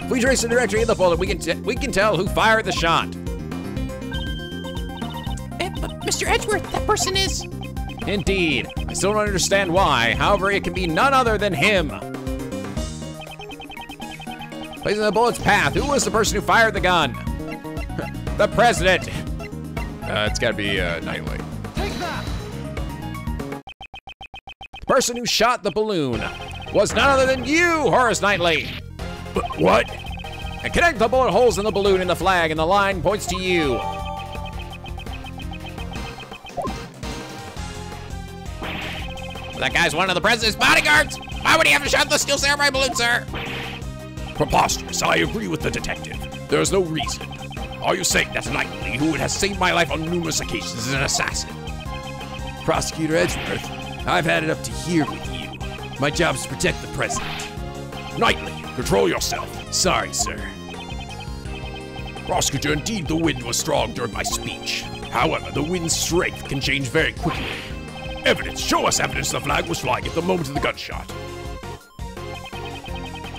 If we trace the trajectory of the bullet, we can t- we can tell who fired the shot. Eh, but Mr. Edgeworth, that person is. Indeed. I still don't understand why. However, it can be none other than him. Placing the bullet's path, who was the person who fired the gun? *laughs* the president. Uh, it's got to be uh, Knightley. The person who shot the balloon was none other than you, Horace Knightley. But what? And connect the bullet holes in the balloon and the flag, and the line points to you. That guy's one of the president's bodyguards. Why would he have to shot the steel samurai balloon, sir? Preposterous. I agree with the detective. There is no reason. Are you saying that Knightley, who has saved my life on numerous occasions, is an assassin? Prosecutor Edgeworth, I've had it up to here with you. My job is to protect the president. Knightley, control yourself. Sorry, sir. Prosecutor, indeed the wind was strong during my speech. However, the wind's strength can change very quickly. Evidence, show us evidence the flag was flying at the moment of the gunshot.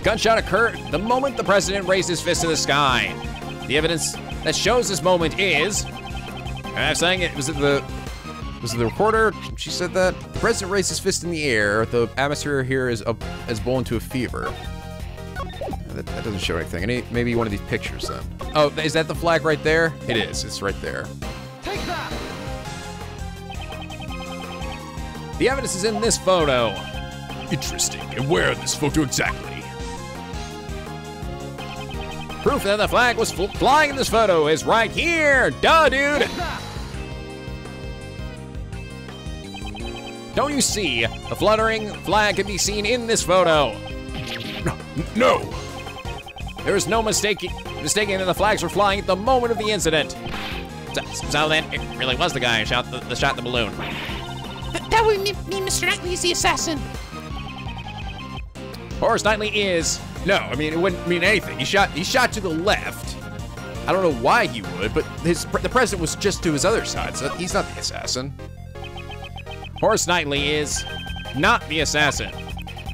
Gunshot occurred the moment the president raised his fist to the sky. The evidence that shows this moment is. I'm saying it was it the was it the reporter. She said that the president raised his fist in the air. The atmosphere here is up as blown to a fever. That, that doesn't show anything. Any maybe one of these pictures then. Oh, is that the flag right there? It is. It's right there. Take that. The evidence is in this photo. Interesting. And where in this photo exactly? Proof that the flag was fl- flying in this photo is right here. Duh, dude. Don't you see? The fluttering flag can be seen in this photo. No. There is no mistaking mistaking that the flags were flying at the moment of the incident. So, so then, it really was the guy who shot the, the shot the balloon. Th- that would mean, mean Mr. Knightley is the assassin. Horace Knightley is. No, I mean it wouldn't mean anything. He shot. He shot to the left. I don't know why he would, but his the president was just to his other side, so he's not the assassin. Horace Knightley is not the assassin.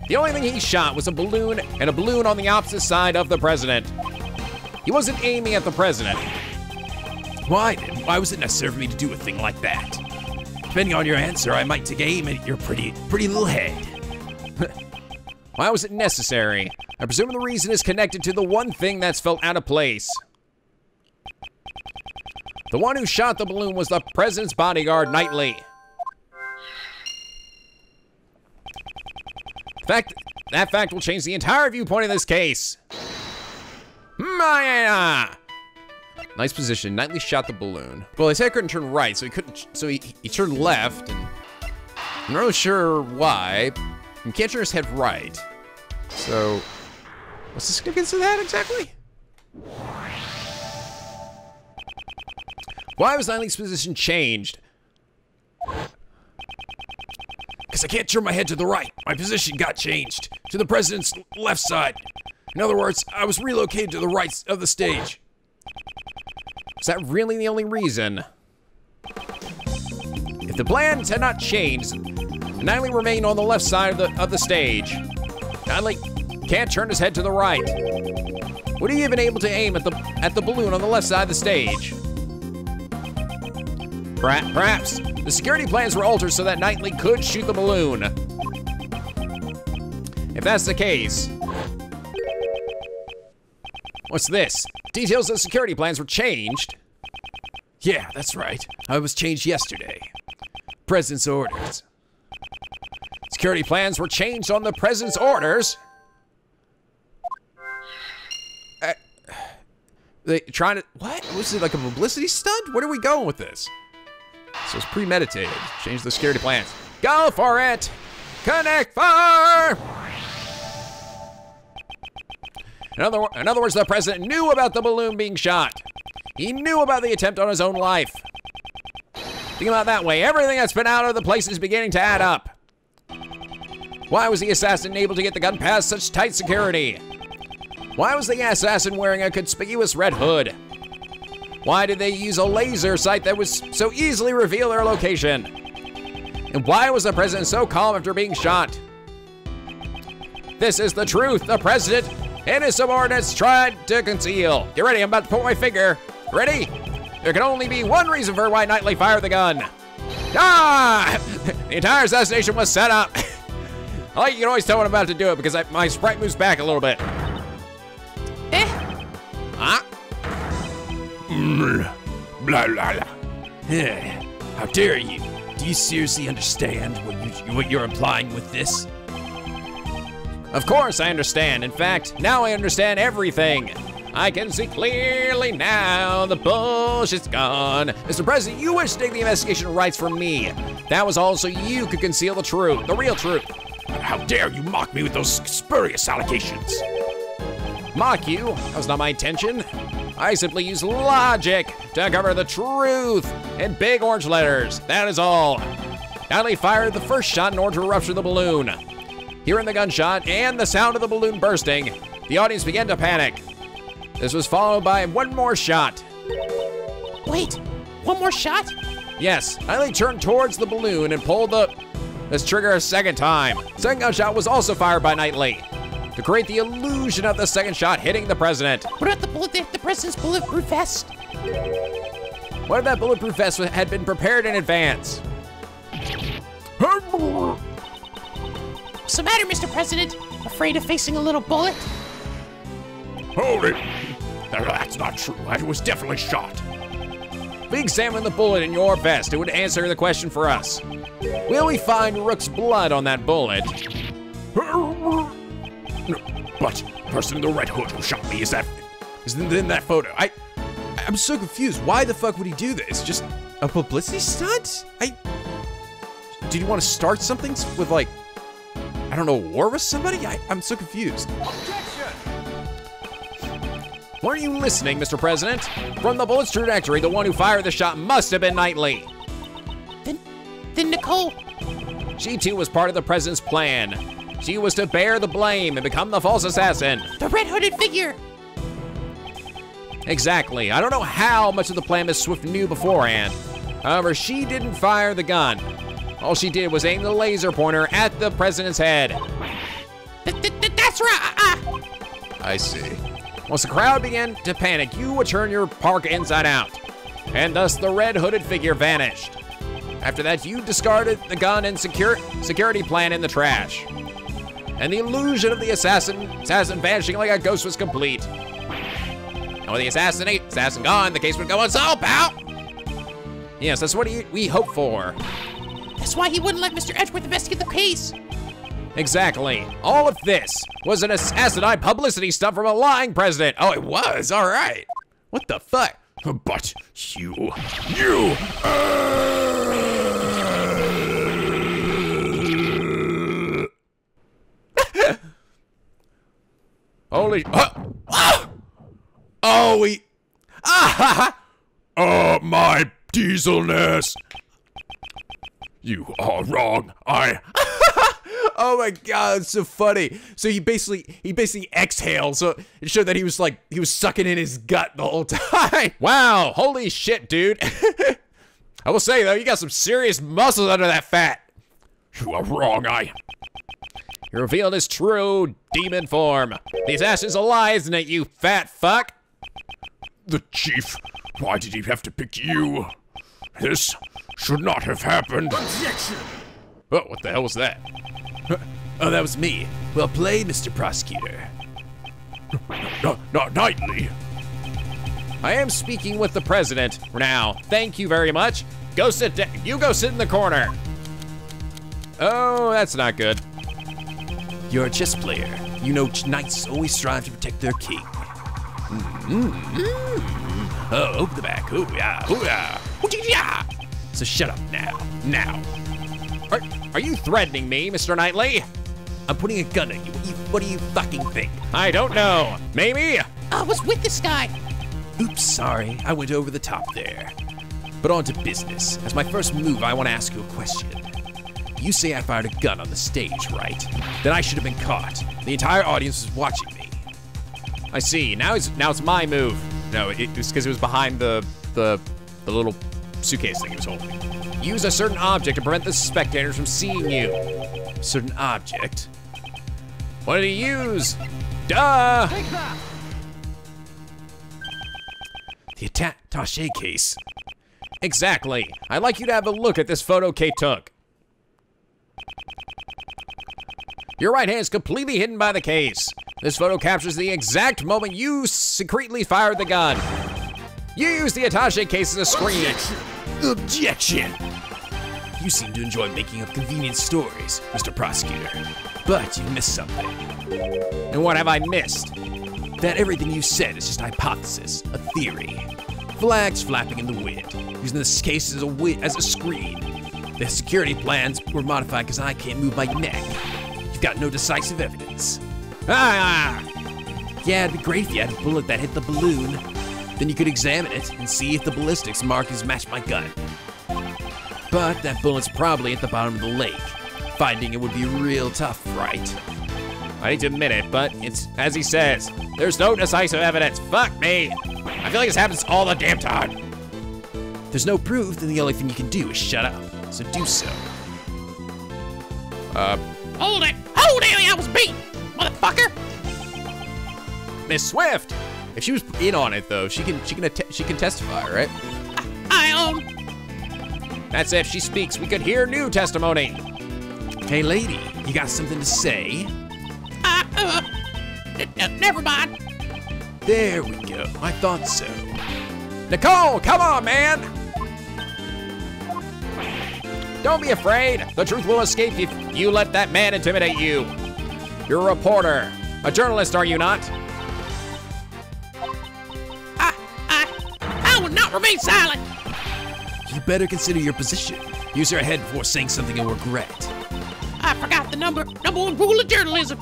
The only thing he shot was a balloon and a balloon on the opposite side of the president. He wasn't aiming at the president. Why then? Why was it necessary for me to do a thing like that? Depending on your answer, I might take aim at your pretty, pretty little head. *laughs* Why was it necessary? I presume the reason is connected to the one thing that's felt out of place. The one who shot the balloon was the president's bodyguard, Knightley. Fact, that fact will change the entire viewpoint of this case. Maya! Nice position. Knightley shot the balloon. Well, his head couldn't turn right, so he couldn't. So he, he turned left, and I'm not really sure why. He can't turn his head right. So, what's the significance of that exactly? Why was Knightley's position changed? Because I can't turn my head to the right. My position got changed to the president's left side. In other words, I was relocated to the right of the stage. Is that really the only reason? If the plans had not changed, Knightley remained on the left side of the, of the stage. Knightley can't turn his head to the right. Would he been able to aim at the at the balloon on the left side of the stage? Perhaps the security plans were altered so that Knightley could shoot the balloon. If that's the case, what's this? Details of the security plans were changed. Yeah, that's right. I was changed yesterday. President's orders. Security plans were changed on the president's orders. Uh, they trying to what? Was it like a publicity stunt? Where are we going with this? So it's premeditated. Change the security plans. Go for it! Connect fire! In other, in other words, the president knew about the balloon being shot. He knew about the attempt on his own life. Think about that way. Everything that's been out of the place is beginning to add up. Why was the assassin able to get the gun past such tight security? Why was the assassin wearing a conspicuous red hood? Why did they use a laser sight that was so easily reveal their location? And why was the president so calm after being shot? This is the truth the president and his subordinates tried to conceal. Get ready, I'm about to put my finger. Ready? There can only be one reason for why Knightley fired the gun. Ah! *laughs* The entire assassination was set up. I *laughs* like you can always tell when I'm about to do it because I, my sprite moves back a little bit. Eh? Huh? Blah, blah, blah. Eh, How dare you? Do you seriously understand what, you, what you're implying with this? Of course I understand. In fact, now I understand everything. I can see clearly now the bullshit's gone. Mr. President, you wish to take the investigation rights from me. That was all so you could conceal the truth, the real truth. How dare you mock me with those spurious allegations? Mock you? That was not my intention. I simply use logic to cover the truth in big orange letters. That is all. Knightley fired the first shot in order to rupture the balloon. Hearing the gunshot and the sound of the balloon bursting, the audience began to panic. This was followed by one more shot. Wait, one more shot? Yes, Knightley turned towards the balloon and pulled the this trigger a second time. Second gunshot was also fired by Knightley to create the illusion of the second shot hitting the president. What about the bullet, the, the president's bulletproof vest? What if that bulletproof vest had been prepared in advance? What's the matter, Mr. President? Afraid of facing a little bullet? Hold it. That's not true. I was definitely shot. We examine the bullet in your vest, it would answer the question for us. Will we find Rook's blood on that bullet? No, but the person in the red hood who shot me is that is in, in that photo. I I'm so confused. Why the fuck would he do this? Just a publicity stunt? I. Did you want to start something with like, I don't know, war with somebody? I, I'm so confused. Weren't you listening, Mr. President? From the bullet's trajectory, the one who fired the shot must have been Knightley. Then, then Nicole. She too was part of the president's plan. She was to bear the blame and become the false assassin. The red hooded figure. Exactly. I don't know how much of the plan Miss Swift knew beforehand. However, she didn't fire the gun. All she did was aim the laser pointer at the president's head. Th- th- th- that's right. Ah, I see. Once the crowd began to panic, you would turn your park inside out. And thus the red hooded figure vanished. After that, you discarded the gun and secure, security plan in the trash. And the illusion of the assassin, assassin vanishing like a ghost was complete. And with the assassinate, assassin gone, the case would go unsolved, pal! Yes, that's what he, we hope for. That's why he wouldn't let Mr. Edgeworth investigate the case. Exactly. All of this was an asinine publicity stunt from a lying president. Oh, it was. All right. What the fuck? But you, you, uh, *laughs* Holy. Uh, Oh, we. *laughs* oh my dieselness. You are wrong. I, *laughs* Oh my god, it's so funny. So he basically he basically exhaled, so it showed that he was like he was sucking in his gut the whole time. wow. Holy shit, dude. I will say, though, you got some serious muscles under that fat. you are wrong. I, He revealed his true demon form. The assassin's a lie, isn't it, you fat fuck? the chief. Why did he have to pick you? This should not have happened. Objection! Oh, what the hell was that? Oh, that was me. Well played, Mr. Prosecutor. No, not Knightley. I am speaking with the president now. Thank you very much. Go sit down. You go sit in the corner. Oh, that's not good. You're a chess player. You know knights always strive to protect their king. Mm-hmm. Oh, over the back. Ooh yeah. Ooh yeah. Ooh Yeah. So shut up now. Now. Are, are you threatening me, Mr. Knightley? I'm putting a gun at you. What do you, what do you fucking think? I don't know. Maybe. I was with this guy. Oops, sorry. I went over the top there. But on to business. As my first move, I want to ask you a question. You say I fired a gun on the stage, right? Then I should have been caught. The entire audience was watching me. I see. Now it's now it's my move. No, it, it's because it was behind the the the little suitcase thing he was holding. Use a certain object to prevent the spectators from seeing you. Certain object. What did he use? Duh! The attache case. Exactly. I'd like you to have a look at this photo Kate took. Your right hand is completely hidden by the case. This photo captures the exact moment you secretly fired the gun. You used the attache case as a screen. Objection! You seem to enjoy making up convenient stories, Mr. Prosecutor. But you missed something. And what have I missed? That everything you said is just a hypothesis, a theory. Flags flapping in the wind, using this case as a wi- as a screen. The security plans were modified because I can't move my neck. Got no decisive evidence. Ah! Yeah, it'd be great if you had a bullet that hit the balloon. Then you could examine it and see if the ballistics markings match my gun. But that bullet's probably at the bottom of the lake. Finding it would be real tough, right? I need to admit it, but it's as he says. There's no decisive evidence. Fuck me. I feel like this happens all the damn time. There's no proof, then the only thing you can do is shut up. So do so. Hold it. Hold it. I was beat, motherfucker. Miss Swift. If she was in on it though, she can she can she can testify, right? I own. That's if she speaks. We could hear new testimony. Hey, lady, you got something to say? Uh, uh, n- n- never mind. There we go. I thought so. Nicole, come on, man. Don't be afraid. The truth will escape if you let that man intimidate you. You're a reporter, a journalist, are you not? I, I, I will not remain silent. You better consider your position. Use your head before saying something you'll regret. I forgot the number number one rule of journalism.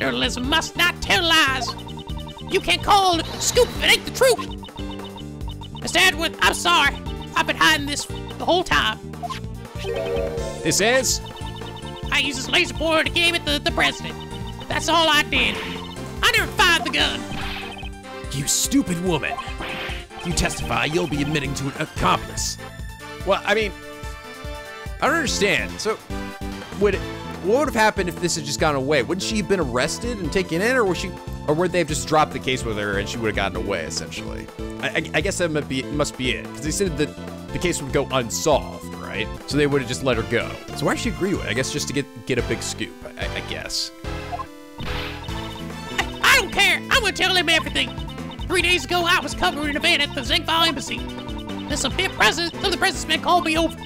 Journalism must not tell lies. You can't call it scoop if it ain't the truth. Mr. Edward, I'm sorry. I've been hiding this the whole time. This is? I used this laser pointer to game at the, the president. That's all I did. I never fired the gun. You stupid woman. If you testify, you'll be admitting to an accomplice. Well, I mean, I don't understand. So, would what would have happened if this had just gone away? Wouldn't she have been arrested and taken in, or was she, or would they have just dropped the case with her and she would have gotten away? Essentially, I, I, I guess that must be must be it because they said that the case would go unsolved, right? So they would have just let her go. So why she agree with? it? I guess just to get get a big scoop. I, I guess. I, I don't care. I'm gonna tell him everything. Three days ago, I was covering an event at the Zheng Fa Embassy. this bit president of the president's man called me over.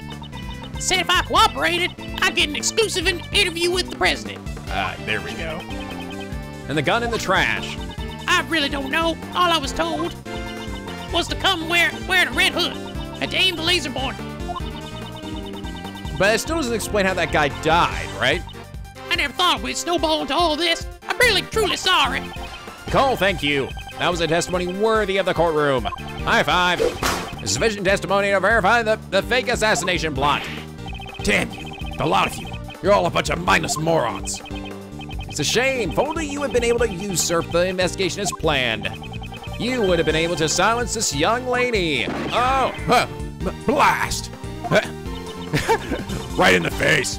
Said if I cooperated, I'd get an exclusive interview with the president. Ah, there we go. And the gun in the trash. I really don't know. All I was told was to come wear, wearing a red hood and to aim the laser born. But it still doesn't explain how that guy died, right? I never thought we'd snowball into all this. I'm really, truly sorry. Cole, thank you. That was a testimony worthy of the courtroom. High five. Sufficient testimony to verify the, the fake assassination plot. Damn you, the lot of you. You're all a bunch of mindless morons. It's a shame. If only you had been able to usurp the investigation as planned. You would have been able to silence this young lady. Oh, Huh, blast! Huh. *laughs* right in the face.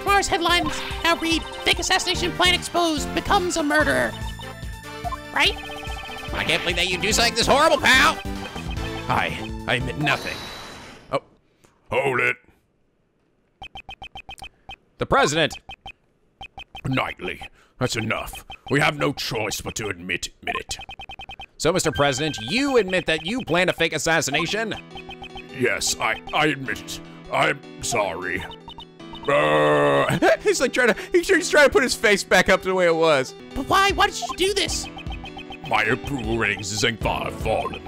Tomorrow's headlines now read Fake assassination plan exposed becomes a murderer. Right? I can't believe that you do something this horrible, pal. I, I admit nothing. Oh, Hold it. The president. Knightley, that's enough. We have no choice but to admit, admit it. So, Mr. President, you admit that you planned a fake assassination? Yes, I, I admit it. I'm sorry. Uh, *laughs* he's like trying to he's, trying to put his face back up to the way it was. But why? Why did you do this? my approval ratings is far fallen.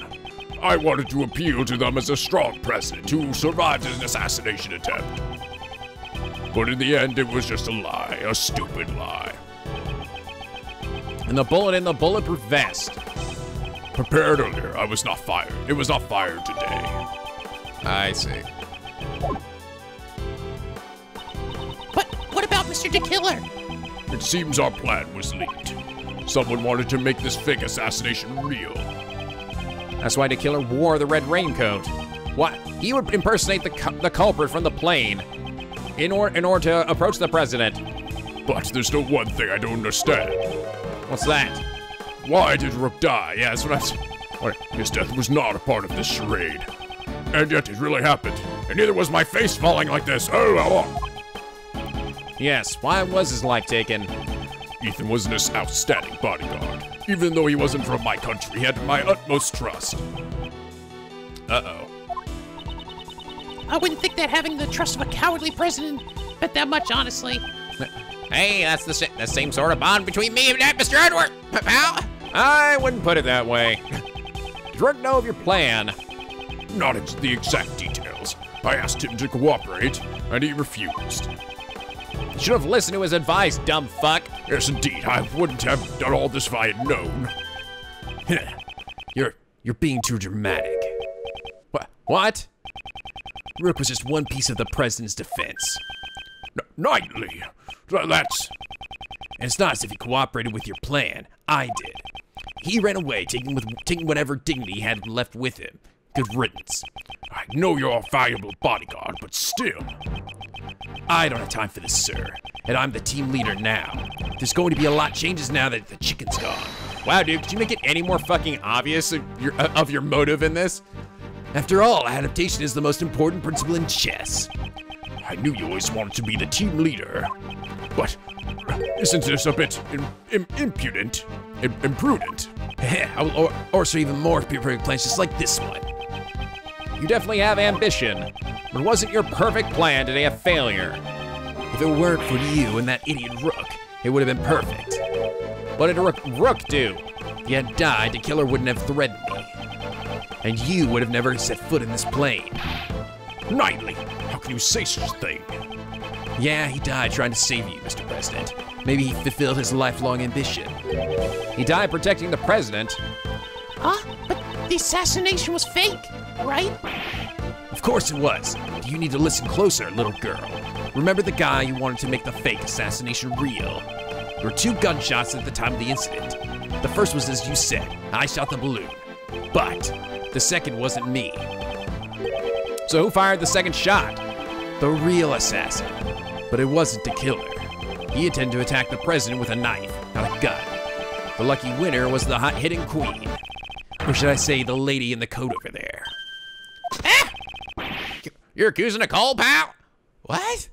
I wanted to appeal to them as a strong president who survived an assassination attempt. But in the end, it was just a lie, a stupid lie. And the bullet in the bulletproof vest. Prepared earlier, I was not fired. It was not fired today. I see. But what about Mr. de Killer? It seems our plan was leaked. Someone wanted to make this fake assassination real. That's why the killer wore the red raincoat. What? He would impersonate the, cu- the culprit from the plane in, or- in order to approach the president. But there's still one thing I don't understand. What's that? Why did Rook die? Yeah, that's what I'm. What, His death was not a part of this charade. And yet it really happened. And neither was my face falling like this. Oh, oh, oh. Yes, why was his life taken? oh. Ethan was an outstanding bodyguard. Even though he wasn't from my country, he had my utmost trust. Uh-oh. I wouldn't think that having the trust of a cowardly president bet that much, honestly. Hey, that's the, sa- the same sort of bond between me and that Mr. Edward, pal. I wouldn't put it that way. *laughs* Does Rook know of your plan? Not ex- the exact details. I asked him to cooperate, and he refused. You should have listened to his advice, dumb fuck. Yes, indeed, I wouldn't have done all this if I had known. You're, you're being too dramatic. What? What? Rook was just one piece of the president's defense. N- Knightley, that's... And it's not as if he cooperated with your plan. I did. He ran away, taking with taking whatever dignity he had left with him. Good riddance. I know you're a valuable bodyguard, but still. I don't have time for this, sir. And I'm the team leader now. There's going to be a lot changes now that the chicken's gone. Wow, dude, could you make it any more fucking obvious of your, uh, of your motive in this? After all, adaptation is the most important principle in chess. I knew you always wanted to be the team leader. But uh, isn't this a bit im- im- impudent? Im- imprudent? Will or- order even more perfect plans just like this one. You definitely have ambition, but wasn't your perfect plan today a failure? If it weren't for you and that idiot Rook, it would have been perfect. What did Rook, Rook do? If he had died, the killer wouldn't have threatened me. And you would have never set foot in this plane. Knightley, how can you say such a thing? Yeah, he died trying to save you, Mr. President. Maybe he fulfilled his lifelong ambition. He died protecting the president. Huh? But the assassination was fake, right? Of course it was. Do You need to listen closer, little girl. Remember the guy you wanted to make the fake assassination real? There were two gunshots at the time of the incident. The first was as you said, I shot the balloon. But the second wasn't me, So who fired the second shot? the real assassin. But it wasn't the killer. He intended to attack the president with a knife, not a gun. The lucky winner was the hot hitting queen. Or should I say, the lady in the coat over there. Ah! You're accusing Nicole, pal? What?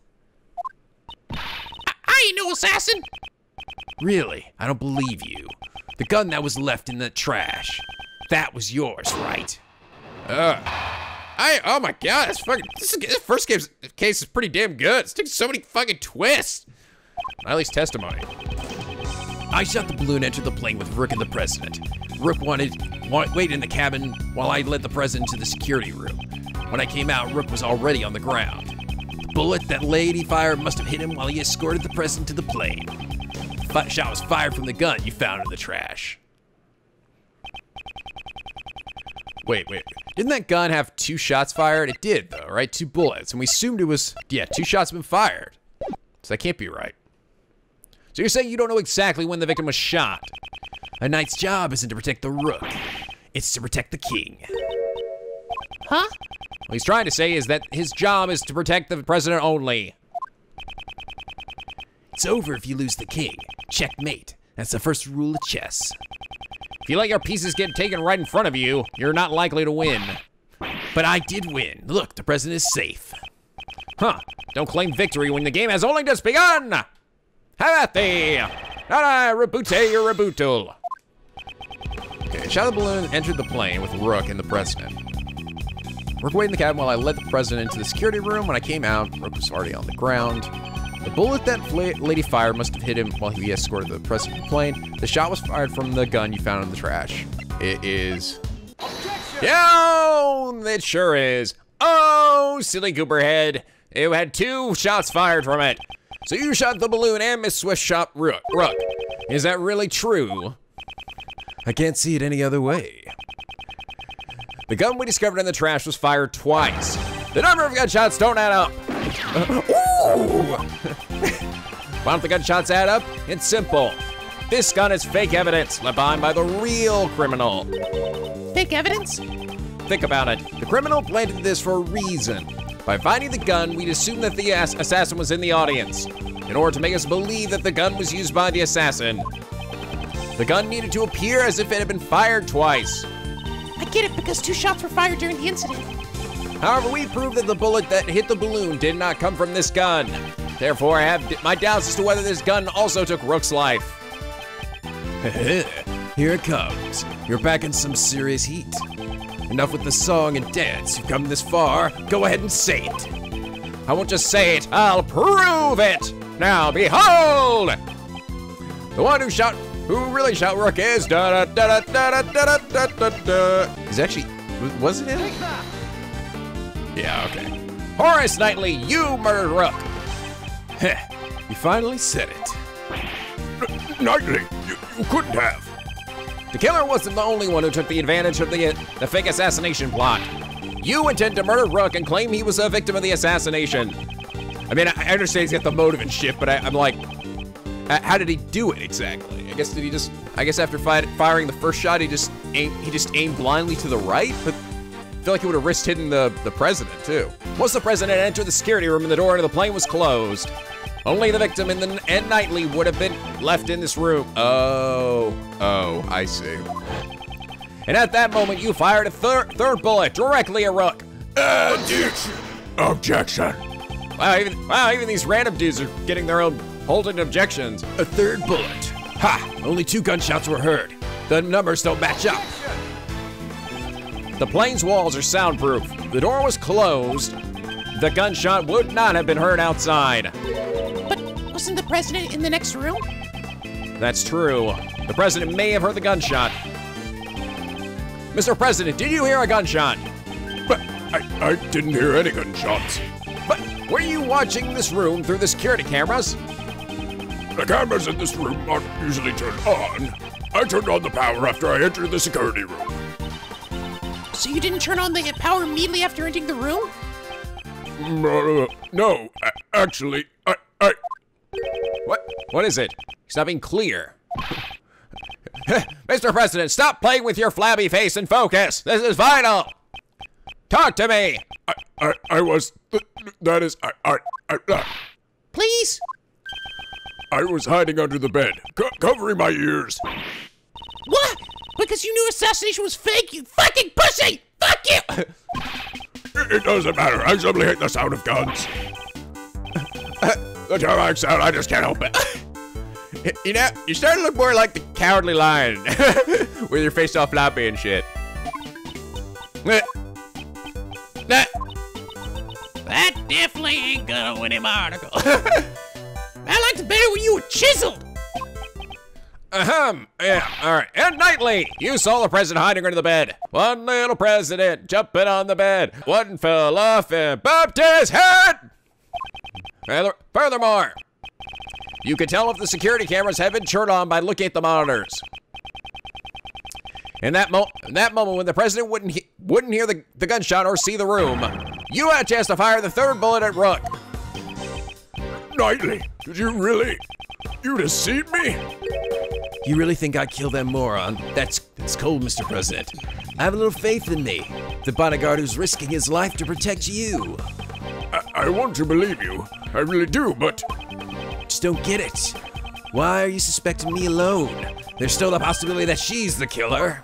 I ain't no assassin. Really? I don't believe you. The gun that was left in the trash. That was yours, right? I oh my god, this fucking this, is, this first case case is pretty damn good. It's taking so many fucking twists. At least testimony. I shot the balloon, entered the plane with Rook and the president. Rook wanted wa- wait in the cabin while I led the president to the security room. When I came out, Rook was already on the ground. The bullet that lady fired must have hit him while he escorted the president to the plane. The shot was fired from the gun you found in the trash. Wait, wait. Didn't that gun have two shots fired? It did, though, right? Two bullets. And we assumed it was, yeah, two shots have been fired. So that can't be right. So you're saying you don't know exactly when the victim was shot? A knight's job isn't to protect the Rook, it's to protect the king. Huh? What he's trying to say is that his job is to protect the president only. It's over if you lose the king. Checkmate. That's the first rule of chess. If you let your pieces get taken right in front of you, you're not likely to win. But I did win. Look, the president is safe. Huh. Don't claim victory when the game has only just begun! Have at thee! Nada, rebute your rebootle. Okay, the balloon entered the plane with Rook and the president. Rook waited in the cabin while I led the president into the security room. When I came out, Rook was already on the ground. The bullet that lady fired must have hit him while he escorted the president the plane. The shot was fired from the gun you found in the trash. It is. Yo! It sure is. Oh, silly Cooperhead. It had two shots fired from it. So you shot the balloon and Miss Swift shot Rook. Rook. Is that really true? I can't see it any other way. The gun we discovered in the trash was fired twice. The number of gunshots don't add up. Ooh! *laughs* Why don't the gunshots add up? It's simple. This gun is fake evidence left behind by the real criminal. Fake evidence? Think about it. The criminal planted this for a reason. By finding the gun, we'd assume that the ass- assassin was in the audience, in order to make us believe that the gun was used by the assassin. The gun needed to appear as if it had been fired twice. I get it because two shots were fired during the incident. However, we proved that the bullet that hit the balloon did not come from this gun. Therefore, I have my doubts as to whether this gun also took Rook's life. *laughs* Here it comes. You're back in some serious heat. Enough with the song and dance. You've come this far. Go ahead and say it. I won't just say it, I'll prove it! Now, behold! The one who shot, who really shot Rook is da da da da da da da da da da. Actually, was it him? Yeah, okay. Horace Knightley, you murdered Rook! Heh, you finally said it. Knightley, you, you couldn't have. The killer wasn't the only one who took the advantage of the, uh, the fake assassination plot. You intend to murder Rook and claim he was a victim of the assassination. I mean, I I understand he's got the motive and shit, but I, I'm like, how did he do it exactly? I guess did he just? I guess after fi- firing the first shot, he just aimed, he just aimed blindly to the right. But feel like he would have risked hitting the the president too. Once the president entered the security room and the door into the plane was closed, only the victim and, the, and Knightley would have been left in this room. Oh, oh, I see. And at that moment, you fired a thir- third bullet directly at Rook. Objection. Objection. Wow, even wow, even these random dudes are getting their own holding objections. A third bullet. Ha! Only two gunshots were heard. The numbers don't match up. The plane's walls are soundproof. The door was closed. The gunshot would not have been heard outside. But wasn't the president in the next room? That's true. The president may have heard the gunshot. Mr. President, did you hear a gunshot? But I, I didn't hear any gunshots. But were you watching this room through the security cameras? The cameras in this room aren't usually turned on. I turned on the power after I entered the security room. So you didn't turn on the power immediately after entering the room? Mm, uh, no, actually, I, I, What? What is it? He's not being clear. *laughs* Mr. President, stop playing with your flabby face and focus. This is vital. Talk to me. I, I, I was, th- that is, I, I, I, uh, Please? I was hiding under the bed, co- covering my ears. What? Because you knew assassination was fake, you fucking pussy! Fuck you! It, it doesn't matter. I simply hate the sound of guns. the terror sound, I just can't help it. You know, you're starting to look more like the cowardly lion *laughs* with your face all floppy and shit. That, that definitely ain't gonna win him an article. *laughs* I liked it better when you were chiseled. Ahem. Yeah, alright. And Knightley, you saw the president hiding under the bed. One little president jumping on the bed. One fell off and bumped his head. Furthermore, you could tell if the security cameras had been turned on by looking at the monitors. In that, mo- in that moment when the president wouldn't, he- wouldn't hear the, the gunshot or see the room, you had a chance to fire the third bullet at Rook. Knightley, did you really? You deceived me? You really think I killed that moron? That's that's cold, Mr. President. I have a little faith in me. The bodyguard who's risking his life to protect you. I, I want to believe you. I really do, but Just don't get it. Why are you suspecting me alone? There's still the possibility that she's the killer.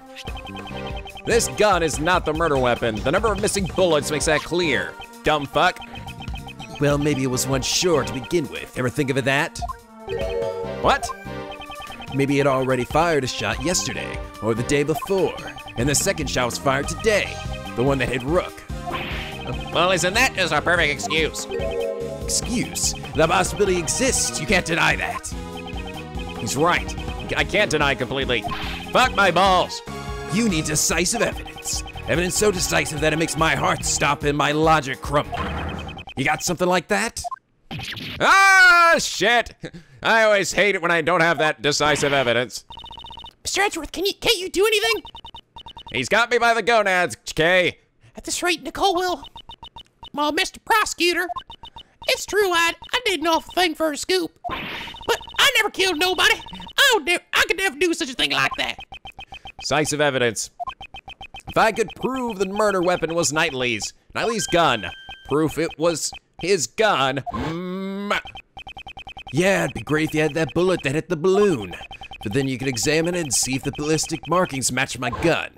This gun is not the murder weapon. The number of missing bullets makes that clear. Dumb fuck. Well, maybe it was one short to begin with. Ever think of it that? What? Maybe it already fired a shot yesterday or the day before, and the second shot was fired today, the one that hit Rook. Well, isn't that just a perfect excuse? Excuse, the possibility exists. You can't deny that. He's right. I can't deny completely. Fuck my balls. You need decisive evidence. Evidence so decisive that it makes my heart stop and my logic crumble. You got something like that? Ah, shit. I always hate it when I don't have that decisive evidence. Mr. Edgeworth, can you can't you do anything? He's got me by the gonads, Kay. At this rate, Nicole will. Well, Mr. Prosecutor, it's true I I did an awful thing for a scoop, but I never killed nobody. I don't I could never do such a thing like that. Decisive evidence. If I could prove the murder weapon was Knightley's, Knightley's gun, proof it was his gun, mm, Yeah, it'd be great if you had that bullet that hit the balloon. But then you could examine it and see if the ballistic markings match my gun.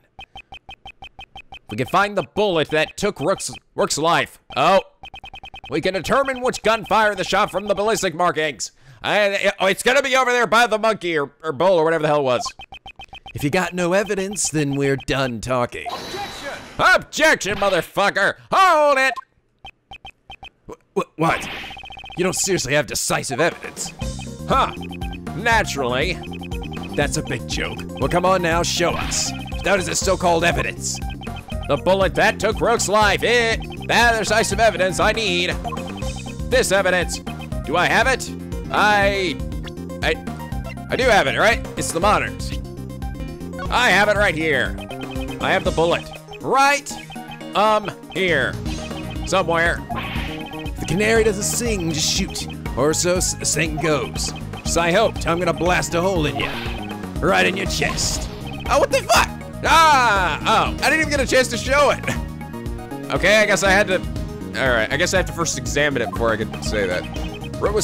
we can find the bullet that took Rook's, Rook's life. Oh, we can determine which gun fired the shot from the ballistic markings. I, oh, it's gonna be over there by the monkey or, or bull or whatever the hell it was. If you got no evidence, then we're done talking. Objection! Objection, motherfucker! Hold it! Wh- what? You don't seriously have decisive evidence. Huh. Naturally. That's a big joke. Well, come on now, show us. That is the so-called evidence. The bullet that took Rook's life. It. That decisive evidence I need. This evidence. Do I have it? I. I. I do have it, right? It's the monitors. I have it right here. I have the bullet. Right. Um, here. Somewhere. The canary doesn't sing, just shoot. Or so s- the saying goes. So I hope I'm gonna blast a hole in you. Right in your chest. Oh, what the fuck? Ah! Oh, I didn't even get a chance to show it. Okay, I guess I had to. All right, I guess I have to first examine it before I could say that.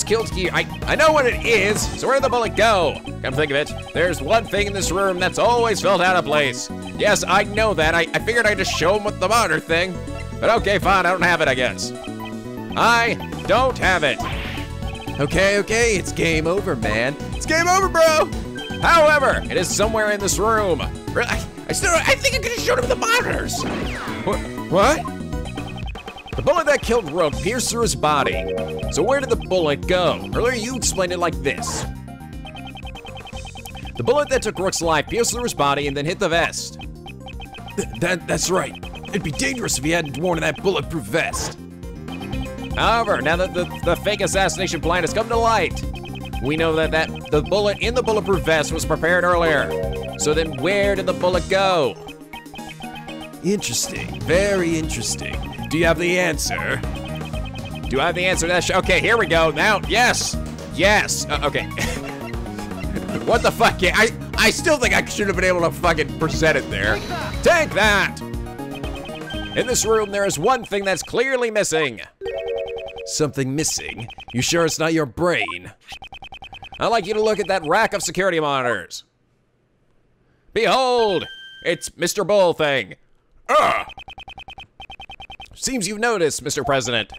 Killed here. I I know what it is. So where'd the bullet go? Come think of it, there's one thing in this room that's always felt out of place. Yes, I know that. I, I figured I'd just show him with the monitor thing. But okay, fine. I don't have it. I guess. I don't have it. Okay, okay, it's game over, man. It's game over, bro. However, it is somewhere in this room. I, I still, I think I could have showed him the monitors. What? What? The bullet that killed Rook pierced through his body. So where did the bullet go? Earlier you explained it like this. The bullet that took Rook's life pierced through his body and then hit the vest. Th- that that's right. It'd be dangerous if he hadn't worn that bulletproof vest. However, now that the, the fake assassination plan has come to light, we know that, that the bullet in the bulletproof vest was prepared earlier. So then where did the bullet go? Interesting. Very interesting. Do you have the answer? Do I have the answer to that? Sh- okay, here we go. Now, yes, yes. Uh, okay. *laughs* what the fuck? Yeah, I I still think I should have been able to fucking present it there. Take that. In this room, there is one thing that's clearly missing. Something missing? You sure it's not your brain? I'd like you to look at that rack of security monitors. Behold, it's Mr. Bull thing. Ah! Seems you've noticed, Mr. President.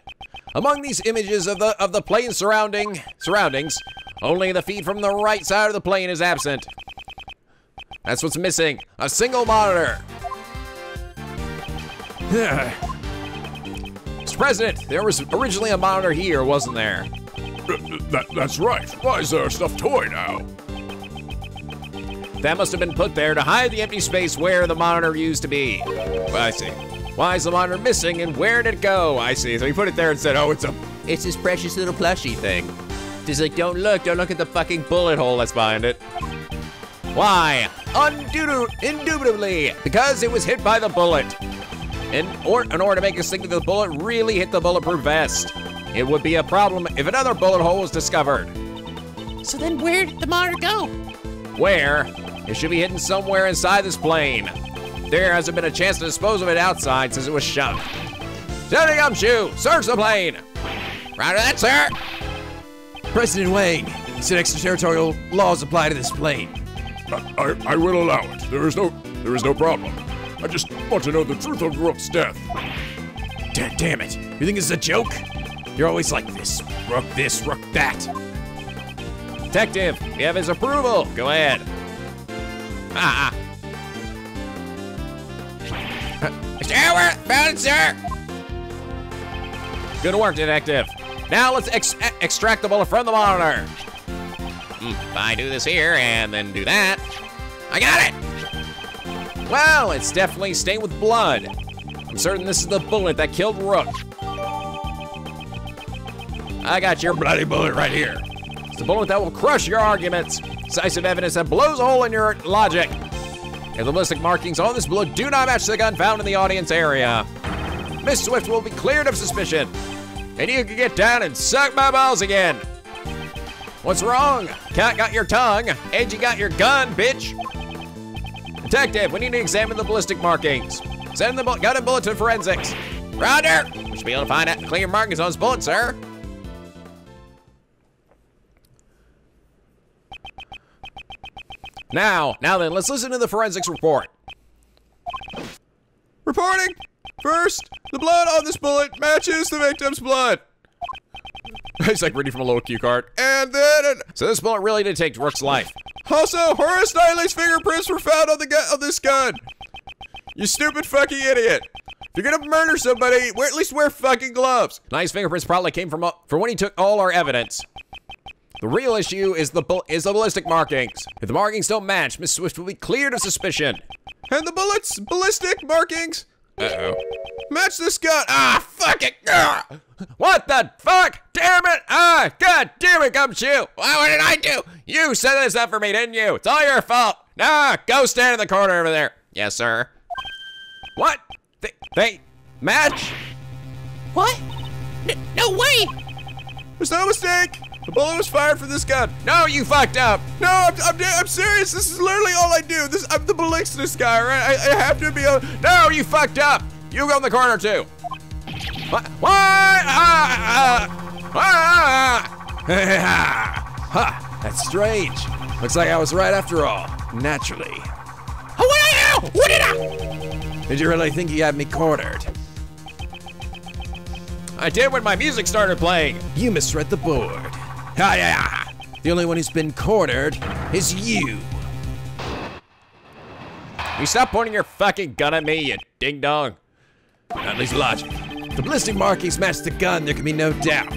Among these images of the of the plane surrounding surroundings, only the feed from the right side of the plane is absent. That's what's missing. A single monitor. *sighs* *laughs* Mr. President, there was originally a monitor here, wasn't there? That, that's right. Why is there a stuffed toy now? That must have been put there to hide the empty space where the monitor used to be. Well, I see. Why is the monitor missing and where did it go? I see. So he put it there and said, oh, it's a, it's this precious little plushy thing. Just like, don't look, don't look at the fucking bullet hole that's behind it. Why? Undu- indubitably, because it was hit by the bullet. In, or, in order to make us think that the bullet really hit the bulletproof vest. It would be a problem if another bullet hole was discovered. So then where did the monitor go? Where? It should be hidden somewhere inside this plane. There hasn't been a chance to dispose of it outside since it was shot. Steady Gumshoe, search the plane. Roger that, sir. President Huang, you said extraterritorial laws apply to this plane. I, I, I will allow it. There is no, there is no problem. I just want to know the truth of Rook's death. Da- damn it. You think this is a joke? You're always like this. Rook this, rook that. Detective, you have his approval. Go ahead. Ah. Mr. Howard, found it, sir. Good work, detective. Now let's ex- extract the bullet from the monitor. Hmm, if I do this here and then do that, I got it. Well, it's definitely stained with blood. I'm certain this is the bullet that killed Rook. I got your bloody bullet right here. It's the bullet that will crush your arguments. Decisive evidence that blows a hole in your logic. The ballistic markings on this bullet do not match the gun found in the audience area, Miss Swift will be cleared of suspicion. And you can get down and suck my balls again. What's wrong? Cat got your tongue, you got your gun, bitch. Detective, we need to examine the ballistic markings. Send the gun and bullet to forensics. Roger! We should be able to find out clear markings on this bullet, sir. Now, now then, let's listen to the forensics report. Reporting! First, the blood on this bullet matches the victim's blood. *laughs* It's like reading from a little cue card. And then, it, So this bullet really did take Rook's life. also, Horace Knightley's fingerprints were found on the gun on this gun. You stupid fucking idiot. If you're gonna murder somebody, wear, at least wear fucking gloves. Knight's fingerprints probably came from uh, from when he took all our evidence. The real issue is the is the ballistic markings. If the markings don't match, Miss Swift will be cleared of suspicion. And the bullets, ballistic markings, Uh-oh. match this gun. Ah, fuck it. Ah. What the fuck? Damn it! Ah, god damn it, Gumshoe! Why, what did I do? You set this up for me, didn't you? It's all your fault. Nah, go stand in the corner over there. Yes, sir. What? They, they match? What? N- no way! There's no mistake. The bullet was fired from this gun. No, you fucked up. No, I'm, I'm, I'm serious. This is literally all I do. This I'm the ballistics guy, right? I, I have to be a. No, you fucked up. You go in the corner too. What? What? Ah, ah, ah, ah. *laughs* Ha! That's strange. Looks like I was right after all. Naturally. What did I? Did you really think you had me cornered? I did when my music started playing. You misread the board. Ha yeah! The only one who's been cornered is you. You stop pointing your fucking gun at me, you ding dong. At least logic. The ballistic markings match the gun, there can be no doubt.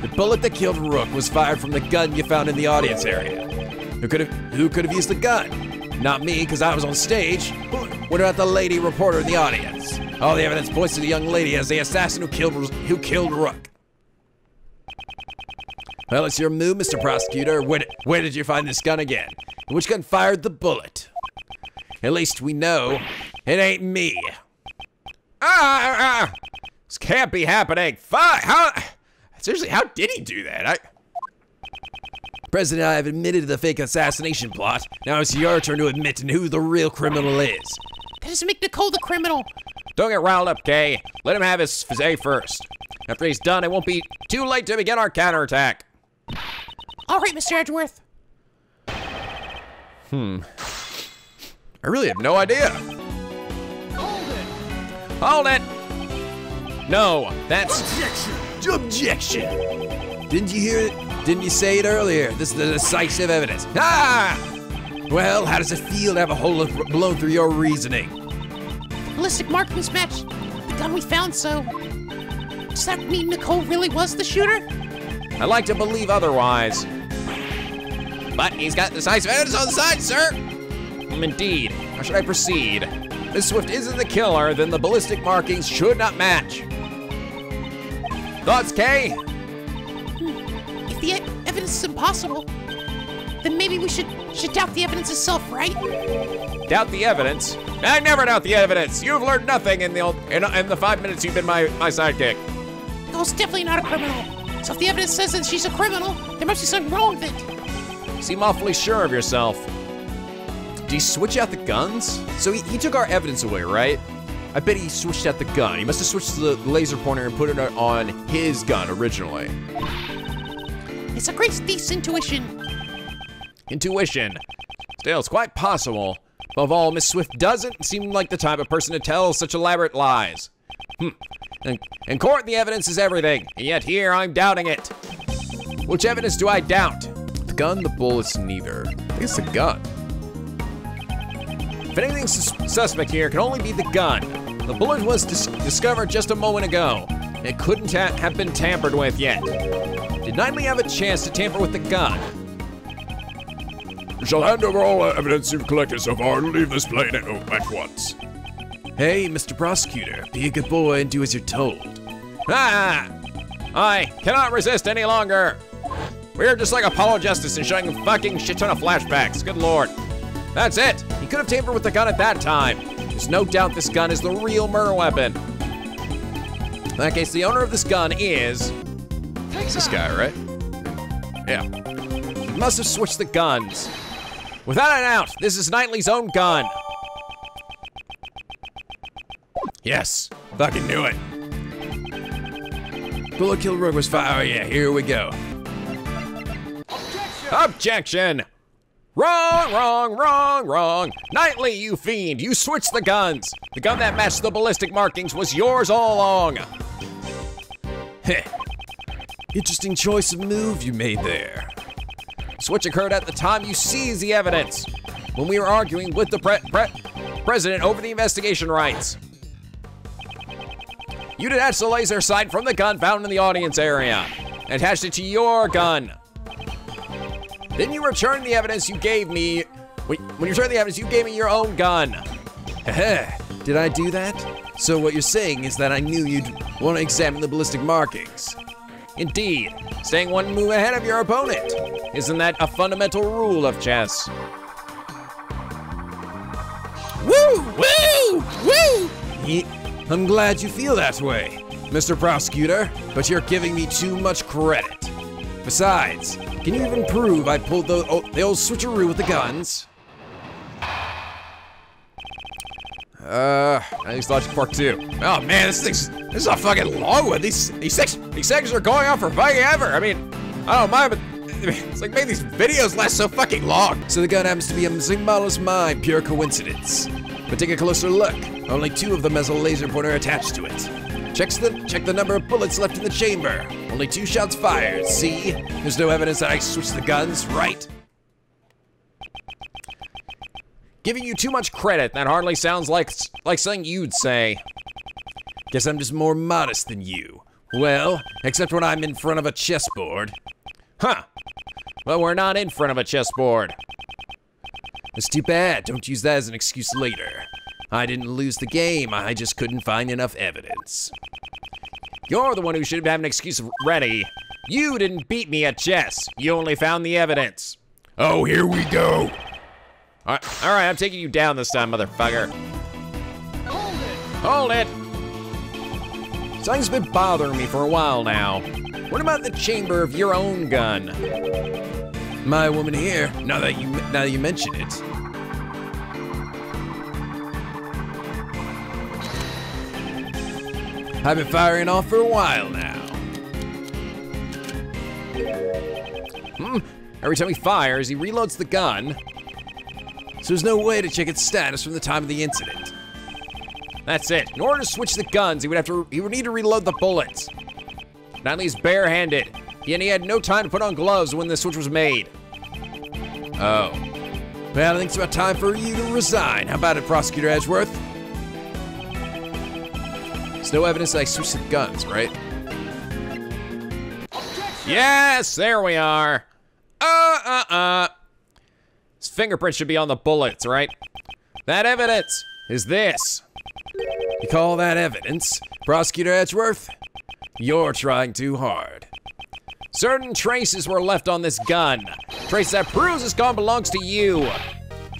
The bullet that killed Rook was fired from the gun you found in the audience area. Who could have who could have used the gun? Not me, because I was on stage. What about the lady reporter in the audience? All the evidence points to the young lady as the assassin who killed who killed Rook. Well, it's your move, Mr. Prosecutor. Where, did- where did you find this gun again? Which gun fired the bullet? At least we know it ain't me. Ah, ah, ah. This can't be happening. Fuck. How? Seriously, how did he do that? I. President, I have admitted to the fake assassination plot. Now it's your turn to admit to who the real criminal is. That doesn't make Nicole the criminal. Don't get riled up, Kay. Let him have his say first. After he's done, it won't be too late to begin our counterattack. All right, Mr. Edgeworth. Hmm. I really have no idea. Hold it! No, that's. Objection! Objection. Didn't you hear it? Didn't you say it earlier? This is the decisive evidence. Ah! Well, how does it feel to have a hole blown through your reasoning? Ballistic markings match the gun we found, so Does that mean Nicole really was the shooter? I'd like to believe otherwise. But he's got decisive evidence on the side, sir. Mm, Indeed. How should I proceed? Miss Swift isn't the killer, then the ballistic markings should not match. Thoughts, Kay? If the evidence is impossible, then maybe we should should doubt the evidence itself, right? Doubt the evidence? I never doubt the evidence. You've learned nothing in the old, in, in the five minutes you've been my, my sidekick. Nicole's definitely not a criminal. So if the evidence says that she's a criminal, there must be something wrong with it. You seem awfully sure of yourself. Did he switch out the guns? So he, he took our evidence away, right? I bet he switched out the gun. He must have switched the laser pointer and put it on his gun originally. It's a great thief's intuition. Intuition. Still, it's quite possible. Above all, Miss Swift doesn't seem like the type of person to tell such elaborate lies. Hmm. In, court, the evidence is everything, and yet here I'm doubting it. Which evidence do I doubt? The gun, the bullets, neither. I think it's the gun. If anything sus- suspect here, can only be the gun. The bullet was dis- discovered just a moment ago. It couldn't ha- have been tampered with yet. Did Knightley have a chance to tamper with the gun? You shall hand over all evidence you've collected so far and leave this plane at, at once. Hey, Mr. Prosecutor, be a good boy and do as you're told. Ah! I cannot resist any longer. We're just like Apollo Justice and showing a fucking shit ton of flashbacks. Good lord. That's it. He could have tampered with the gun at that time. There's no doubt this gun is the real murder weapon. In that case, the owner of this gun is. This guy, right? Yeah. He must have switched the guns. Without a doubt, this is Knightley's own gun. Yes, fucking knew it. Bullet kill rug was fire. Oh, yeah, here we go. Objection! Wrong, wrong, wrong, wrong. Knightley, you fiend, you switched the guns. The gun that matched the ballistic markings was yours all along. Heh. Interesting choice of move you made there. Switch occurred at the time you seized the evidence, when we were arguing with the pre- pre- president over the investigation rights. You detached the laser sight from the gun found in the audience area, and attached it to your gun. Then you returned the evidence you gave me. Wait, when you returned the evidence, you gave me your own gun. Heh. Did I do that? So what you're saying is that I knew you'd want to examine the ballistic markings. Indeed, staying one move ahead of your opponent. Isn't that a fundamental rule of chess? Woo! Woo! Woo! Ye- I'm glad you feel that way, Mr. Prosecutor, but you're giving me too much credit. Besides, can you even prove I pulled the, oh, the old switcheroo with the guns? Uh, at least Logic Part 2. Oh man, this thing's this is a fucking long one. These these six these segments are going on for fucking ever. I mean, I don't mind, but it's like making these videos last so fucking long. So the gun happens to be a symbolic mind, pure coincidence. But take a closer look. Only two of has a laser pointer attached to it. Checks the check the number of bullets left in the chamber. Only two shots fired. See? There's no evidence that I switched the guns, right? Giving you too much credit. That hardly sounds like like something you'd say. Guess I'm just more modest than you. Well, except when I'm in front of a chessboard. Huh. But we're not in front of a chessboard. It's too bad. Don't use that as an excuse later. I didn't lose the game. I just couldn't find enough evidence. You're the one who should have an excuse ready. You didn't beat me at chess. You only found the evidence. Oh, here we go. All right, all right I'm taking you down this time, motherfucker. Hold it. Hold it! Something's been bothering me for a while now. What about the chamber of your own gun? My woman here. Now that you now that you mention it. I've been firing off for a while now. Hmm. Every time he fires, he reloads the gun. So there's no way to check its status from the time of the incident. That's it. In order to switch the guns, he would have to he would need to reload the bullets. Knightley's barehanded, and he had no time to put on gloves when the switch was made. Oh. Well, I think it's about time for you to resign. How about it, Prosecutor Edgeworth? There's no evidence that I switched the guns, right? Yes, there we are. Uh, uh, uh. His fingerprint should be on the bullets, right? That evidence is this. You call that evidence, Prosecutor Edgeworth? You're trying too hard. Certain traces were left on this gun. Trace that proves this gun belongs to you.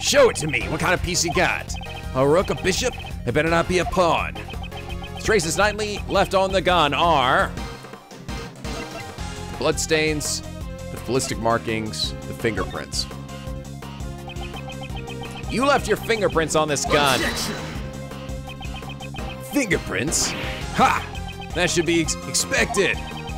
Show it to me. What kind of piece you got? A rook, a bishop? It better not be a pawn. Traces Knightley left on the gun are Bloodstains, the ballistic markings, the fingerprints. you left your fingerprints on this gun. Fingerprints? Ha! That should be ex- expected.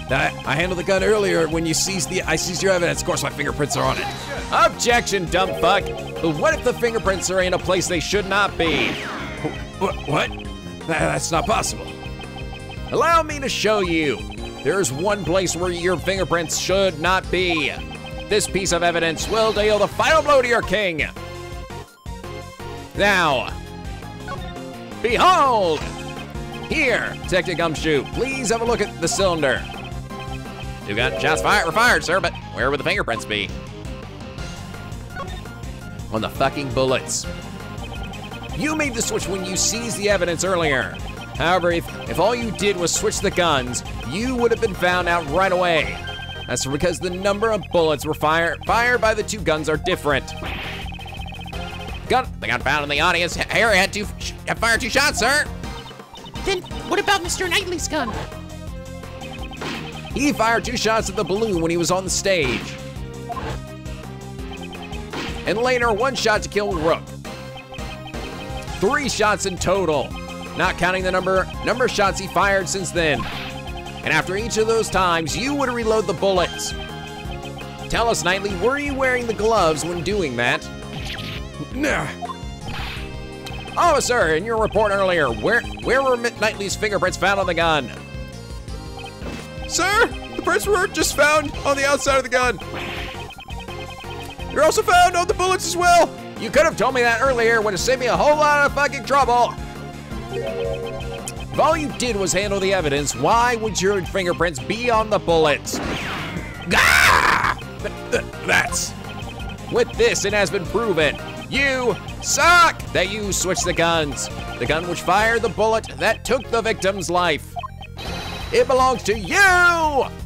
I, I handled the gun earlier when you seized the I seized your evidence. Of course, my fingerprints are on it. Objection, dumb fuck. But what if the fingerprints are in a place they should not be? What? That's not possible. Allow me to show you. There's one place where your fingerprints should not be. This piece of evidence will deal the final blow to your king. Now, behold! Here, Detective Gumshoe, please have a look at the cylinder. You got shots fired, were fired, sir, but where would the fingerprints be? On the fucking bullets. You made the switch when you seized the evidence earlier. However, if, if all you did was switch the guns, you would have been found out right away. That's because the number of bullets were fired fired by the two guns are different. Gun, they got found in the audience. Harry had two, had fired two shots, sir. Then what about Mr. Knightley's gun? He fired two shots at the balloon when he was on the stage. And later, one shot to kill Rook. Three shots in total, not counting the number number of shots he fired since then. And after each of those times, you would reload the bullets. Tell us, Knightley, were you wearing the gloves when doing that? Nah. Oh, Officer, in your report earlier, where where were Knightley's fingerprints found on the gun? Sir, the prints were just found on the outside of the gun. They're also found on the bullets as well. You could have told me that earlier, would have saved me a whole lot of fucking trouble. If all you did was handle the evidence, why would your fingerprints be on the bullets? Gah! Th- th- That's. With this, it has been proven. You suck that you switched the guns. The gun which fired the bullet that took the victim's life. It belongs to you,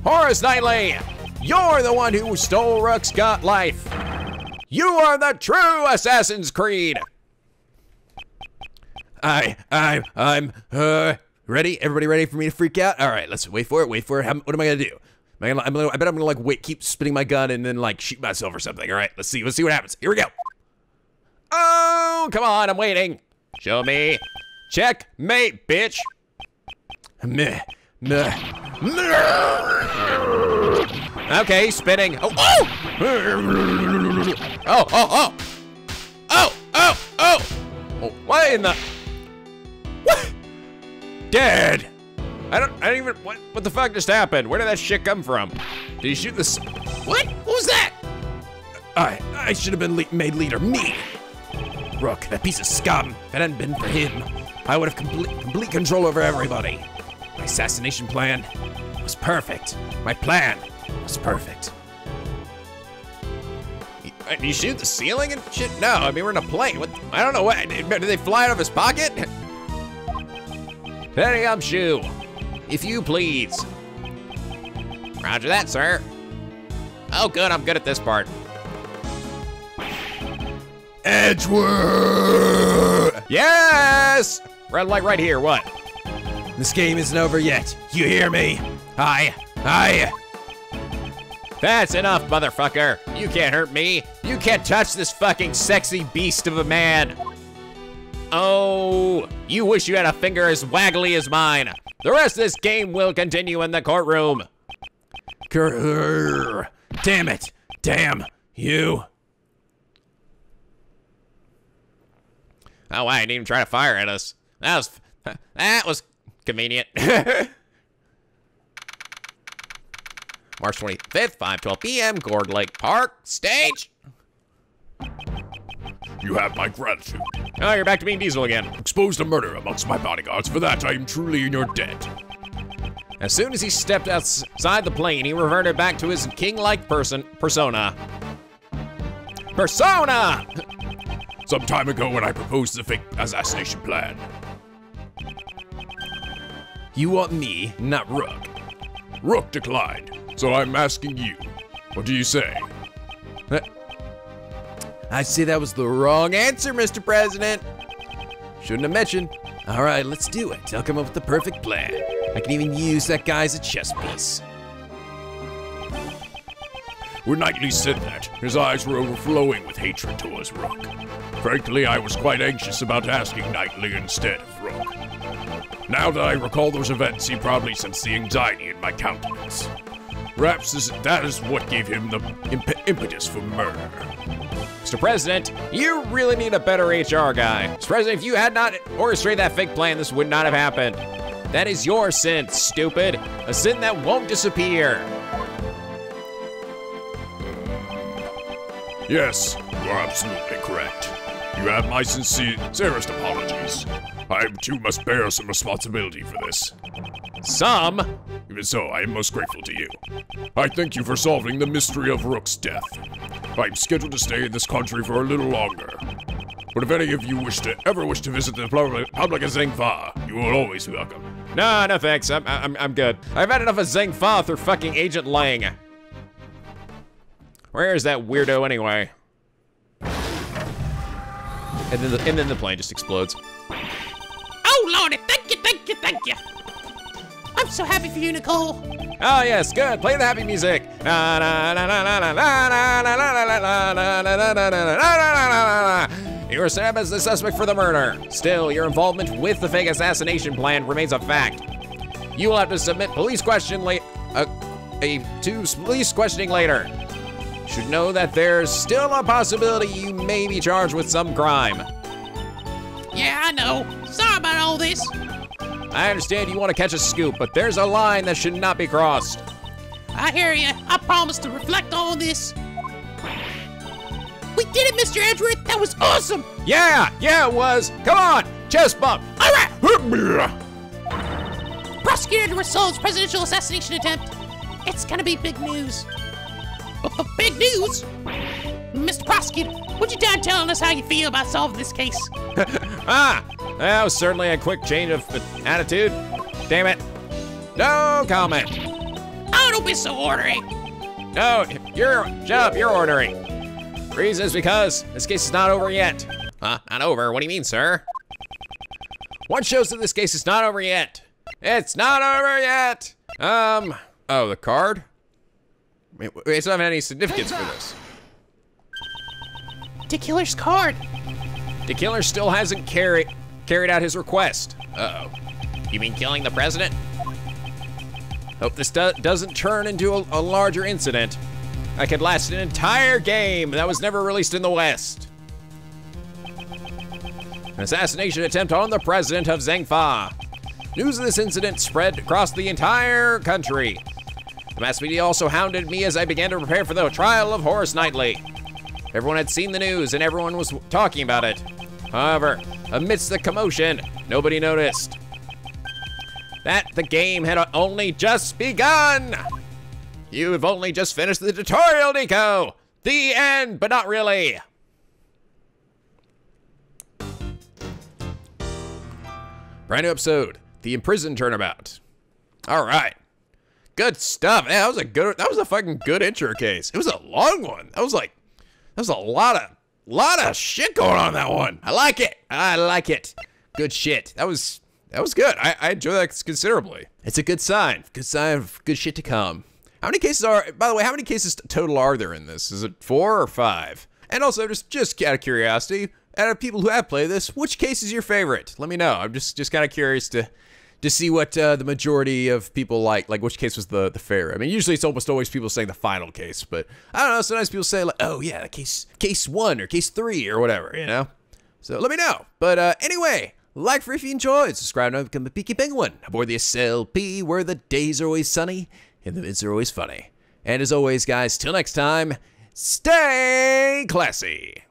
Horace Knightley. You're the one who stole Rook's got life. You are the true Assassin's Creed. I, I, I'm, uh, ready? Everybody ready for me to freak out? All right, let's wait for it. Wait for it. How, what am I gonna do? Am I gonna, I'm gonna, I bet I'm gonna like wait, keep spinning my gun and then like shoot myself or something. All right, let's see. Let's see what happens. Here we go. Oh, come on, I'm waiting. Show me. Checkmate, bitch. Meh, meh. Okay, spinning. Oh, oh! Oh, oh, oh! Oh, oh, oh! Oh, what in the? What? Dead. I don't. I don't even. What? What the fuck just happened? Where did that shit come from? Did you shoot this? What? What was that? I, I should have been le- made leader. Me. Rook, that piece of scum. If it hadn't been for him, I would have complete, complete control over everybody. My assassination plan was perfect. My plan was perfect. Uh, you shoot the ceiling and shit? No, I mean we're in a plane. What? I don't know. What? Did they fly out of his pocket? Penny shoe, if you please. Roger that, sir. Oh, good. I'm good at this part. Edgeworth! Yes. Red light right here. What? This game isn't over yet. You hear me? I, I. That's enough, motherfucker. You can't hurt me. You can't touch this fucking sexy beast of a man. Oh, you wish you had a finger as waggly as mine. The rest of this game will continue in the courtroom. Grrr. Damn it. Damn you. Oh, I didn't even try to fire at us. That was *laughs* that was convenient. *laughs* March 25th, 5:12 p.m. Gourd Lake Park stage. You have my gratitude. Oh, you're back to being Diesel again. Exposed a murder amongst my bodyguards. For that, I am truly in your debt. As soon as he stepped outside the plane, he reverted back to his king-like person persona. Persona! Some time ago when I proposed the fake assassination plan. You want me, not Rook. Rook declined, so I'm asking you. What do you say? I'd say that was the wrong answer, Mr. President. Shouldn't have mentioned. All right, let's do it. I'll come up with the perfect plan. I can even use that guy as a chess piece. When Knightley said that, his eyes were overflowing with hatred towards Rook. Frankly, I was quite anxious about asking Knightley instead. Now that I recall those events, he probably sensed the anxiety in my countenance. Perhaps this, that is what gave him the imp- impetus for murder. Mr. President, you really need a better HR guy. Mr. President, if you had not orchestrated that fake plan, this would not have happened. That is your sin, stupid. A sin that won't disappear. Yes, you are absolutely correct. You have my sincerest apologies. I too must bear some responsibility for this. Some. Even so, I am most grateful to you. I thank you for solving the mystery of Rook's death. I'm scheduled to stay in this country for a little longer. But if any of you wish to ever wish to visit the Republic of Zheng Fa, you will always welcome. No, no thanks. I'm, I'm, I'm good. I've had enough of Zheng Fa through fucking Agent Lang. Where is that weirdo anyway? And then the, and then the plane just explodes. Oh, Lordy, thank you, thank you, thank you. I'm so happy for you, Nicole. Oh, yes, good. Play the happy music. You are Sam as the suspect for the murder. Still, your involvement with the fake assassination plan remains a fact. You will have to submit police question late, uh, a to police questioning later. Should know that there's still a possibility you may be charged with some crime. Yeah, I know. Sorry about all this. I understand you want to catch a scoop, but there's a line that should not be crossed. I hear you. I promise to reflect on this. We did it, Mr. Edgeworth. That was awesome. Yeah, yeah, it was. Come on, chest bump. All right. Prosecutor Edgeworth solves presidential assassination attempt. It's gonna be big news. Big news? Mr. Prosecutor, would you dare telling us how you feel about solving this case? *laughs* Ah, that was certainly a quick change of attitude. Damn it. No comment. Oh, don't be so ornery. No, you're, shut up, you're ordering. Reason is because this case is not over yet. Huh, not over? What do you mean, sir? One shows that this case is not over yet. It's not over yet. Um, oh, the card? Wait, wait, it's not having any significance for this. The killer's card. The killer still hasn't carried carried out his request. Uh-oh. You mean killing the president? Hope this do doesn't turn into a, a larger incident. I could last an entire game that was never released in the West. An assassination attempt on the president of Zheng Fa. News of this incident spread across the entire country. The mass media also hounded me as I began to prepare for the trial of Horace Knightley. Everyone had seen the news and everyone was talking about it. However, amidst the commotion, nobody noticed that the game had only just begun. You've only just finished the tutorial, Nico. The end, but not really. Brand new episode, the imprisoned turnabout. All right, good stuff. Yeah, that was a good. That was a fucking good intro case. It was a long one. That was like, that was a lot of, lot of shit going on that one. I like it. I like it. Good shit. That was, that was good. I, I enjoy that considerably. It's a good sign. Good sign of good shit to come. How many cases are, by the way, how many cases total are there in this? Is it four or five? And also, just just out of curiosity, out of people who have played this, which case is your favorite? Let me know. I'm just just kind of curious to to see what uh, the majority of people like. Like, which case was the the favorite? I mean, usually it's almost always people saying the final case, but I don't know. Sometimes people say like, oh yeah, case case one or case three or whatever, you know. So let me know. But uh, anyway, like for if you enjoyed, subscribe and become a Picky Penguin aboard the SLP, where the days are always sunny and the mids are always funny. And as always, guys, till next time, stay classy.